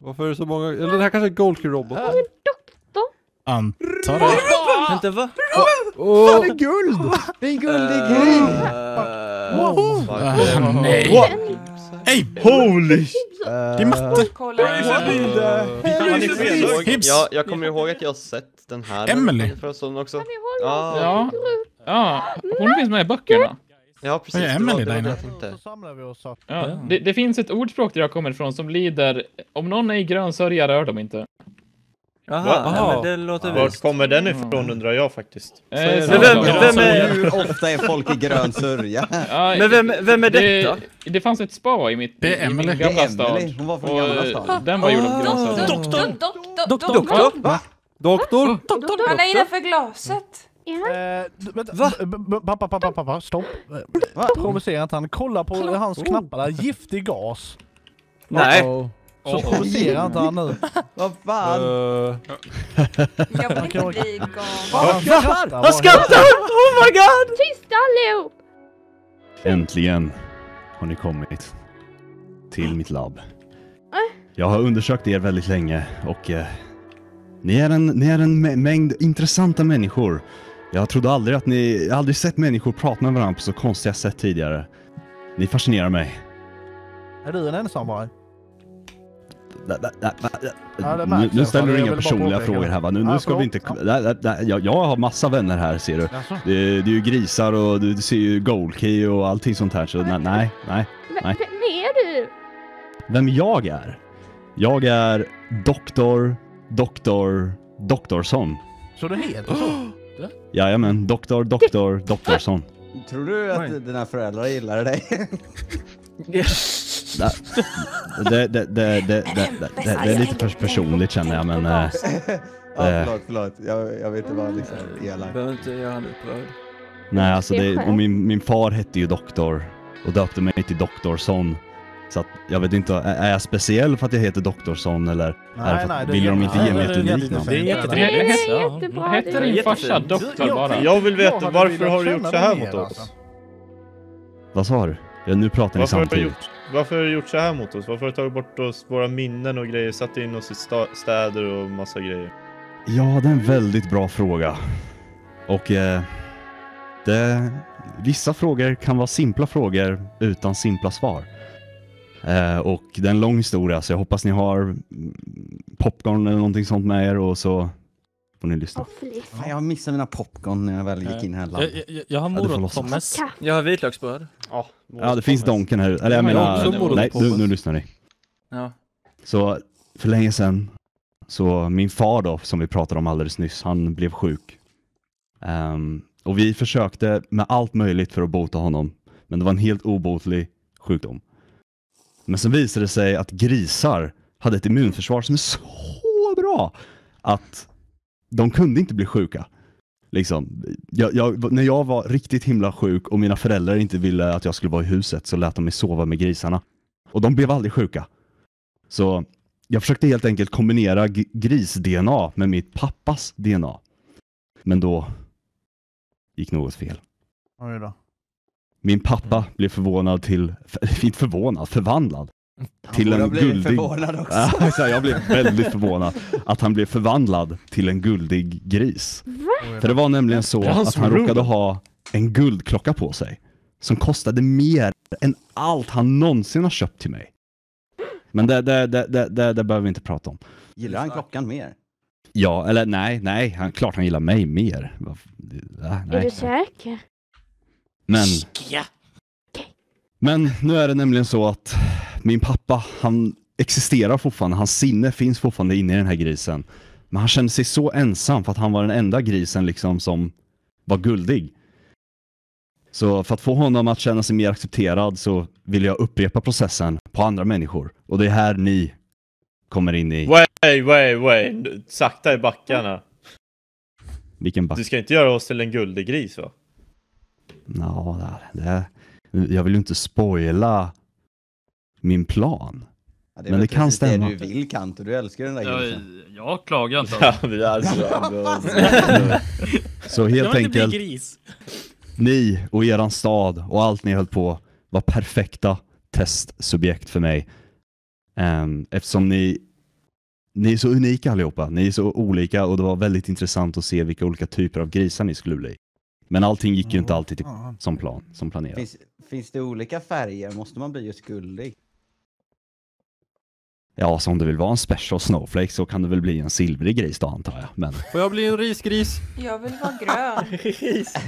Varför är det så många? Eller det här kanske är Gold Key robot. antar det. Vänta, va? Fan, det är guld! Det är guldig grej! Eh, Uh, nej. What? Hej! Holy sh- Det är matte. Hips. Ja, jag kommer ihåg att jag har sett den här. Emily. För sån också. Ja, Ja. hon finns med i böckerna. ja precis. Är Emily det var där det inne? Ja, det, det finns ett ordspråk där jag kommer ifrån som lyder Om någon är i grön sörja rör de inte. Jaha, nej, men det låter Vart visst. kommer den ifrån undrar jag faktiskt. Eh, Men vem- vem är- Hur ofta är folk i grön sörja? [laughs] Ja, Men vem, vem är det, detta? det fanns ett spa i mitt Det är i min Emily. Det är gamla stad. Hon var från gamla eh, stan. Den var gjord av grön sörja. Doktor! Doktor! Doktor? Doktor? Han är innanför glaset! Eh, d- vänta, Va? Pappa, pappa, pappa, stopp. Provocera inte han. Kolla på hans knappar där. Giftig gas. Nej. Oh. Så provocera inte han nu. Vad fan? Uh, Jag vill inte bli galen. Han skrattar. Han skrattar! Oh my god! Tyst allihop! Äntligen har ni kommit till mitt labb. Jag har undersökt er väldigt länge och eh, ni är en, ni är en mä- mängd intressanta människor. Jag trodde aldrig att ni, jag har aldrig sett människor prata med varandra på så konstiga sätt tidigare. Ni fascinerar mig. Är du en ensamvarg? Da- nu, nu ställer du inga personliga frågor här va? Nu, nu ska vi inte... jag, jag har massa vänner här ser du. Det, det är ju grisar och du, ser ju Goldkey och allting sånt här så nej, nej, nej. Vem är du? Vem jag är? Jag är doktor, doktor, doktorsson. Så du heter så? [gasps] Jajamän, doktor, doktor, doktorsson. Tror du att dina föräldrar gillar dig? Det, det, det, det, det, det, det, det är lite personligt känner jag men... eh, [laughs] Ja, förlåt, förlåt. Jag, jag vet inte vad liksom elak. Behöver inte göra han upprörd. Nej alltså Det och min, min far hette ju doktor och döpte mig till doktorsson. Så att jag vet inte, är jag speciell för att jag heter doktorsson eller Nej, är det för nej, vill de inte ge mig ett unikt namn? Det är jättefint. Det är Det jätte- är jättebra. Hette din farsa doktor bara? Jag vill veta varför har du gjort så här mot alltså. oss? Vad sa du? Ja, nu pratar ni Varför har, samtidigt. gjort, varför har du gjort så här mot oss? Varför har du tagit bort oss, våra minnen och grejer, satt in oss i sta- städer och massa grejer? Ja, det är en väldigt bra fråga. Och eh, det, vissa frågor kan vara simpla frågor utan simpla svar. Eh, och det är en lång historia så jag hoppas ni har popcorn eller någonting sånt med er och så får ni lyssna. Fan, jag missade mina popcorn när jag väl gick in här Jag, jag, jag har morot-pommes. Jag har vitlöksbröd. Ja, Ja, det finns donken här Eller jag menar, nej nu, nu lyssnar ni. Ja. Så för länge sedan, så min far då, som vi pratade om alldeles nyss, han blev sjuk. Ehm, och vi försökte med allt möjligt för att bota honom, men det var en helt obotlig sjukdom. Men sen visade det sig att grisar hade ett immunförsvar som är så bra att de kunde inte bli sjuka. Liksom, jag, jag, när jag var riktigt himla sjuk och mina föräldrar inte ville att jag skulle vara i huset så lät de mig sova med grisarna. Och de blev aldrig sjuka. Så jag försökte helt enkelt kombinera gris-DNA med mitt pappas DNA. Men då gick något fel. Oj då. Min pappa blev förvånad till, [laughs] inte förvånad, förvandlad. Till en guldig... förvånad [laughs] också. Ja, jag blev väldigt förvånad att han blev förvandlad till en guldig gris. För det var nämligen så att han råkade ha en guldklocka på sig. Som kostade mer än allt han någonsin har köpt till mig. Men det, det, det, det, det, det behöver vi inte prata om. Gillar han klockan mer? Ja, eller nej, nej, han, klart han gillar mig mer. Äh, Är nej. du säker? Men, men nu är det nämligen så att min pappa, han existerar fortfarande, hans sinne finns fortfarande inne i den här grisen. Men han kände sig så ensam för att han var den enda grisen liksom som var guldig. Så för att få honom att känna sig mer accepterad så vill jag upprepa processen på andra människor. Och det är här ni kommer in i Way, way, way. Sakta i backarna. vilken back. Du ska inte göra oss till en guldig gris va? Ja, det, det, jag vill ju inte spoila min plan. Ja, det Men det kan stämma. det du vill Kanto, du älskar den där Jag, grisen. jag klagar inte. [laughs] Ja, vi är så... Så helt Jag enkelt, gris. ni och eran stad och allt ni höll på var perfekta testsubjekt för mig. Ehm, eftersom ni, ni är så unika allihopa. Ni är så olika och det var väldigt intressant att se vilka olika typer av grisar ni skulle bli. Men allting gick ju inte alltid till, som, plan, som planerat. Finns, finns det olika färger? Måste man bli just guldig? Ja, så om du vill vara en special snowflake så kan du väl bli en silvrig gris då antar jag. Men... Får jag bli en risgris? Jag vill vara grön.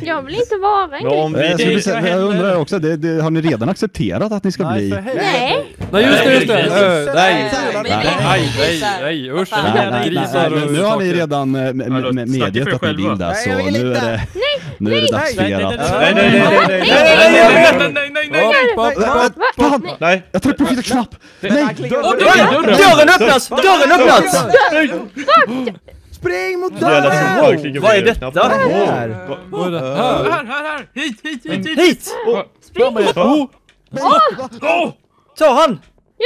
Jag vill inte vara en Men om gris. vi... Eh, så precis, jag undrar också, det, det, har ni redan accepterat att ni ska bli... Nej. Nej just det, just det! Nej, Nej, nej, nej, nej, nej, nej, usch, det Nej, nej, nej, och nu har ni redan eh, medgett er att ni vill det, Nej, så jag vill nu är inte. det, nu är det dags för Nej, er nej. Nej, nej, nej, nej, nej, nej, nej, nej, nej, nej, nej, nej! Upp, upp, upp. Fan! nej! Jag tryckte på fel knapp! Nej! Dörren öppnas! Dörren öppnas! Spring mot dörren! Vad är detta? Vad är det Här, här? här, här! Hit, hit, hit, hit! Hit! Oh! Ta han!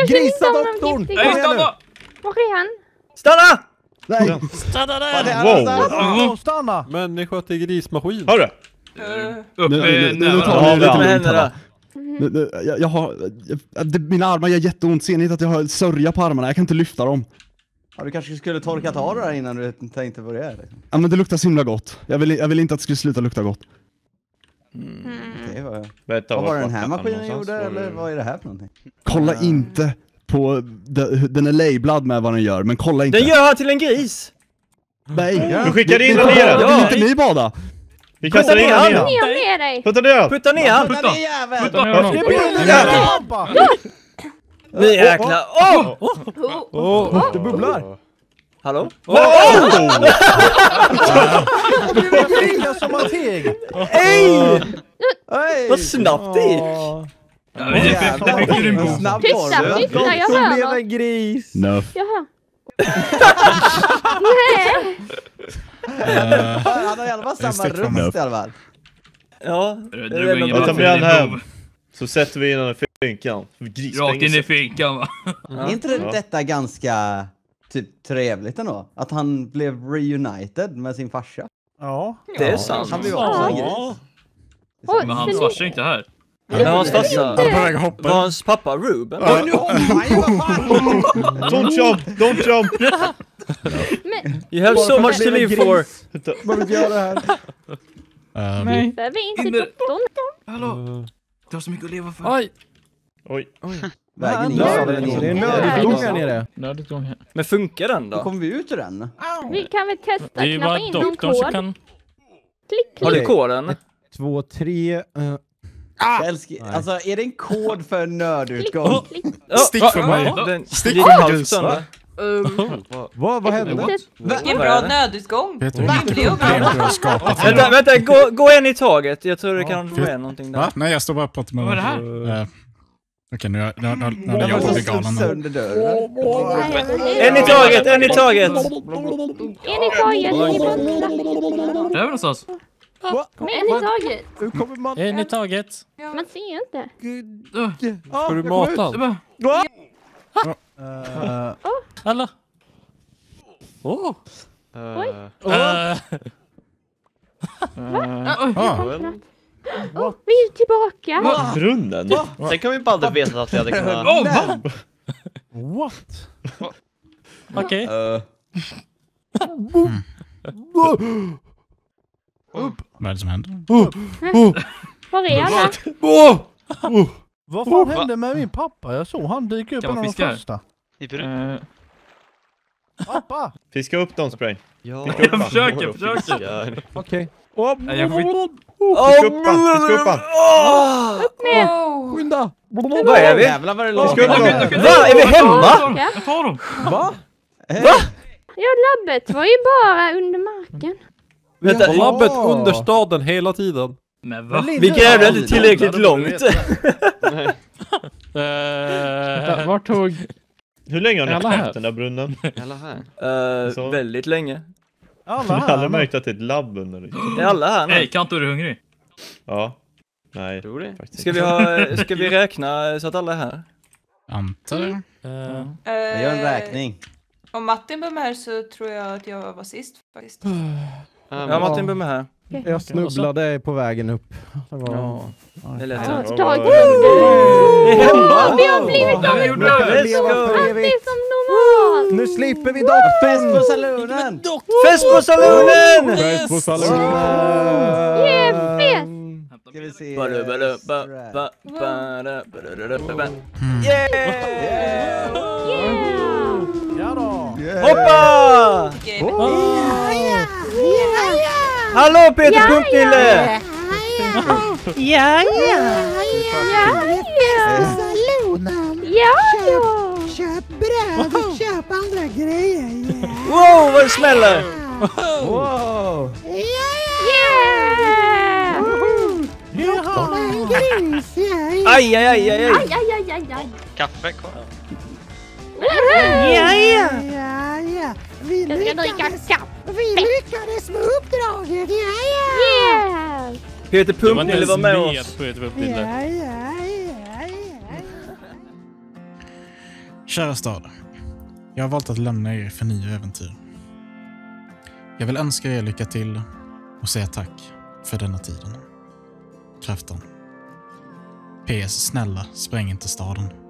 Grisa doktorn! Nej, stanna! Var är han? Stanna! Nej! Stanna där! Wow! Wow. Stanna! Människa till grismaskin. Har du? Upp Nu, nu, med nu, nu tar vi lite lugnt händerna. Nu- nu, jag, jag har, jag, det, mina armar gör jätteont, ser ni inte att jag har sörja på armarna? Jag kan inte lyfta dem. Ja, du kanske skulle torkat av det där innan du tänkte på det. Liksom. Ja men det luktar så himla gott. Jag vill, jag vill inte att det skulle sluta lukta gott. Okej, vad, Vänta, vad var det den här var maskinen gjorde Var eller vad är det här för någonting? Kolla inte på, de- den är lablad med vad den gör, men kolla inte. Den gör han till en gris! Nej! Du skickar in den ner det- den! Vill inte ni bada? Vi kastar Putta in ner den han. ner! Ner! Putta ner den! Putta ner han! Putta! Den jäveln! Putta ner honom! En! Nu jäklar! Åh! Åh, det bubblar! Hallå? Det blir flinka som en teg! Ej! Hej! Vad snabbt det gick! Ja, det fick- det fick du din bok. Snabb jag hör blev något. en gris! Nuff. Jaha. [laughs] Nej! Han har i alla fall samma röst i alla fall. Ja, Jag tar med din hem. bov. Så sätter vi in den i finkan. Rakt in i finkan va? Är inte det- detta ganska typ trevligt ändå? Att han blev reunited med sin farsa. Ja. Det är sant. Han blev också en gris. Men hans farsa är inte här. Men hans farsa, att var hans pappa Ruben? Nu hoppar han ju, vad fan! Don't jump! Don't jump! [laughs] You have so much to live for! Vad vill du göra här? Eh, Nej. behöver vi inte doktorn. Hallå? Du har så mycket att leva för. Aj! Oj. Vägen in. Nöd- vägen in. Det är en nödutgång här nere. Nödutgång här. Men funkar den då? kommer vi ut ur den? Vi kan väl testa ju knappa in någon kod. kan... Klick, Har du klick. koden? Två, tre... Ah! Jag älskar, alltså, är det en kod för nördutgång? Stick för mig. Stick från mig. Um, oh. vad, vad hände? Vilken bra nödutgång! Vänta, vänta, gå, gå en i taget. Jag tror det kan vara med någonting där. Va? Nej, jag står bara och pratar med Vad är det här? Eh, okej, nu är jag på mm. veganen. En i taget, en i taget! En i taget! Det är väl någonstans? Någonstans. En i taget. Hur kommer man... En i taget. Man ser inte. Ska du mata han? Eh, Alla. Uh, Uh, Oh, vi är tillbaka. Brunnen? Tänk om vi bara vetat att vi hade kunnat... Åh, va? What? [laughs] Okej. Uh, Vad är det som händer? Var är alla? Vad fan hände med min pappa? Jag såg han dyka upp en av de första. Eh, Pappa! Fiska upp dem, Spray. Ja. Fiska upp Jag försöker, [laughs] jag försöker. Okej. Nej, jag får inte- Fiska upp han, fiska upp han. Upp med! Oh. Skynda! Var är vi? jävlar vad det låter. Fiska upp dem. Va? Är vi hemma? Ja. Jag tar dem. Va? Ja, labbet var ju bara under marken. Vänta, Har labbet under staden hela tiden? Men va? vi grävde inte tillräckligt långt. vänta, Uh, [laughs] Vart tog... Hur länge har ni Alla här. haft den där brunnen? Alla här. Uh, väldigt länge. Alla här. märkt att det är ett labb under det. [gasps] Är alla här Hej, nu? Kanto är du hungrig? Ja. Nej. Tror det? faktiskt Ska vi, ha, [laughs] ska vi räkna så att alla är här? Antar det. uh, Jag gör en räkning. Om Martin var med så tror jag att jag var sist faktiskt. [sighs] [laughs] Ja, Martin blir med här. Jag snubblade på vägen upp. Det var... Ja, det är lätt. Ja, hänt. Dag Vi är har blivit det. Är som normalt! Nu slipper vi doktorn! Fest på salonen! Fest på salonen! Fest på salonen! Yeah, fest! Ska vi se. Yeah! Då. Hoppa! Hallå Peter! Ja, ja! Ja, ja! Ja, ja! Köp bröd och köp andra grejer. Wow, vad det smäller! Wow! Yeah! Doktorn är en gris. Ja, Aj, aj, aj, aj, Aj, aj. aj, aj. Kaffe kvar. Ja, ja! ja, ja. Vi Jag ska dricka kaffe! Vi lyckades med uppdraget. Ja, ja. Yeah! Peter du var inte Punknille ens var med oss. Ja, ja, ja, ja. Kära stad. Jag har valt att lämna er för nya äventyr. Jag vill önska er lycka till och säga tack för denna tiden. Kraften. PS. Snälla, spräng inte staden.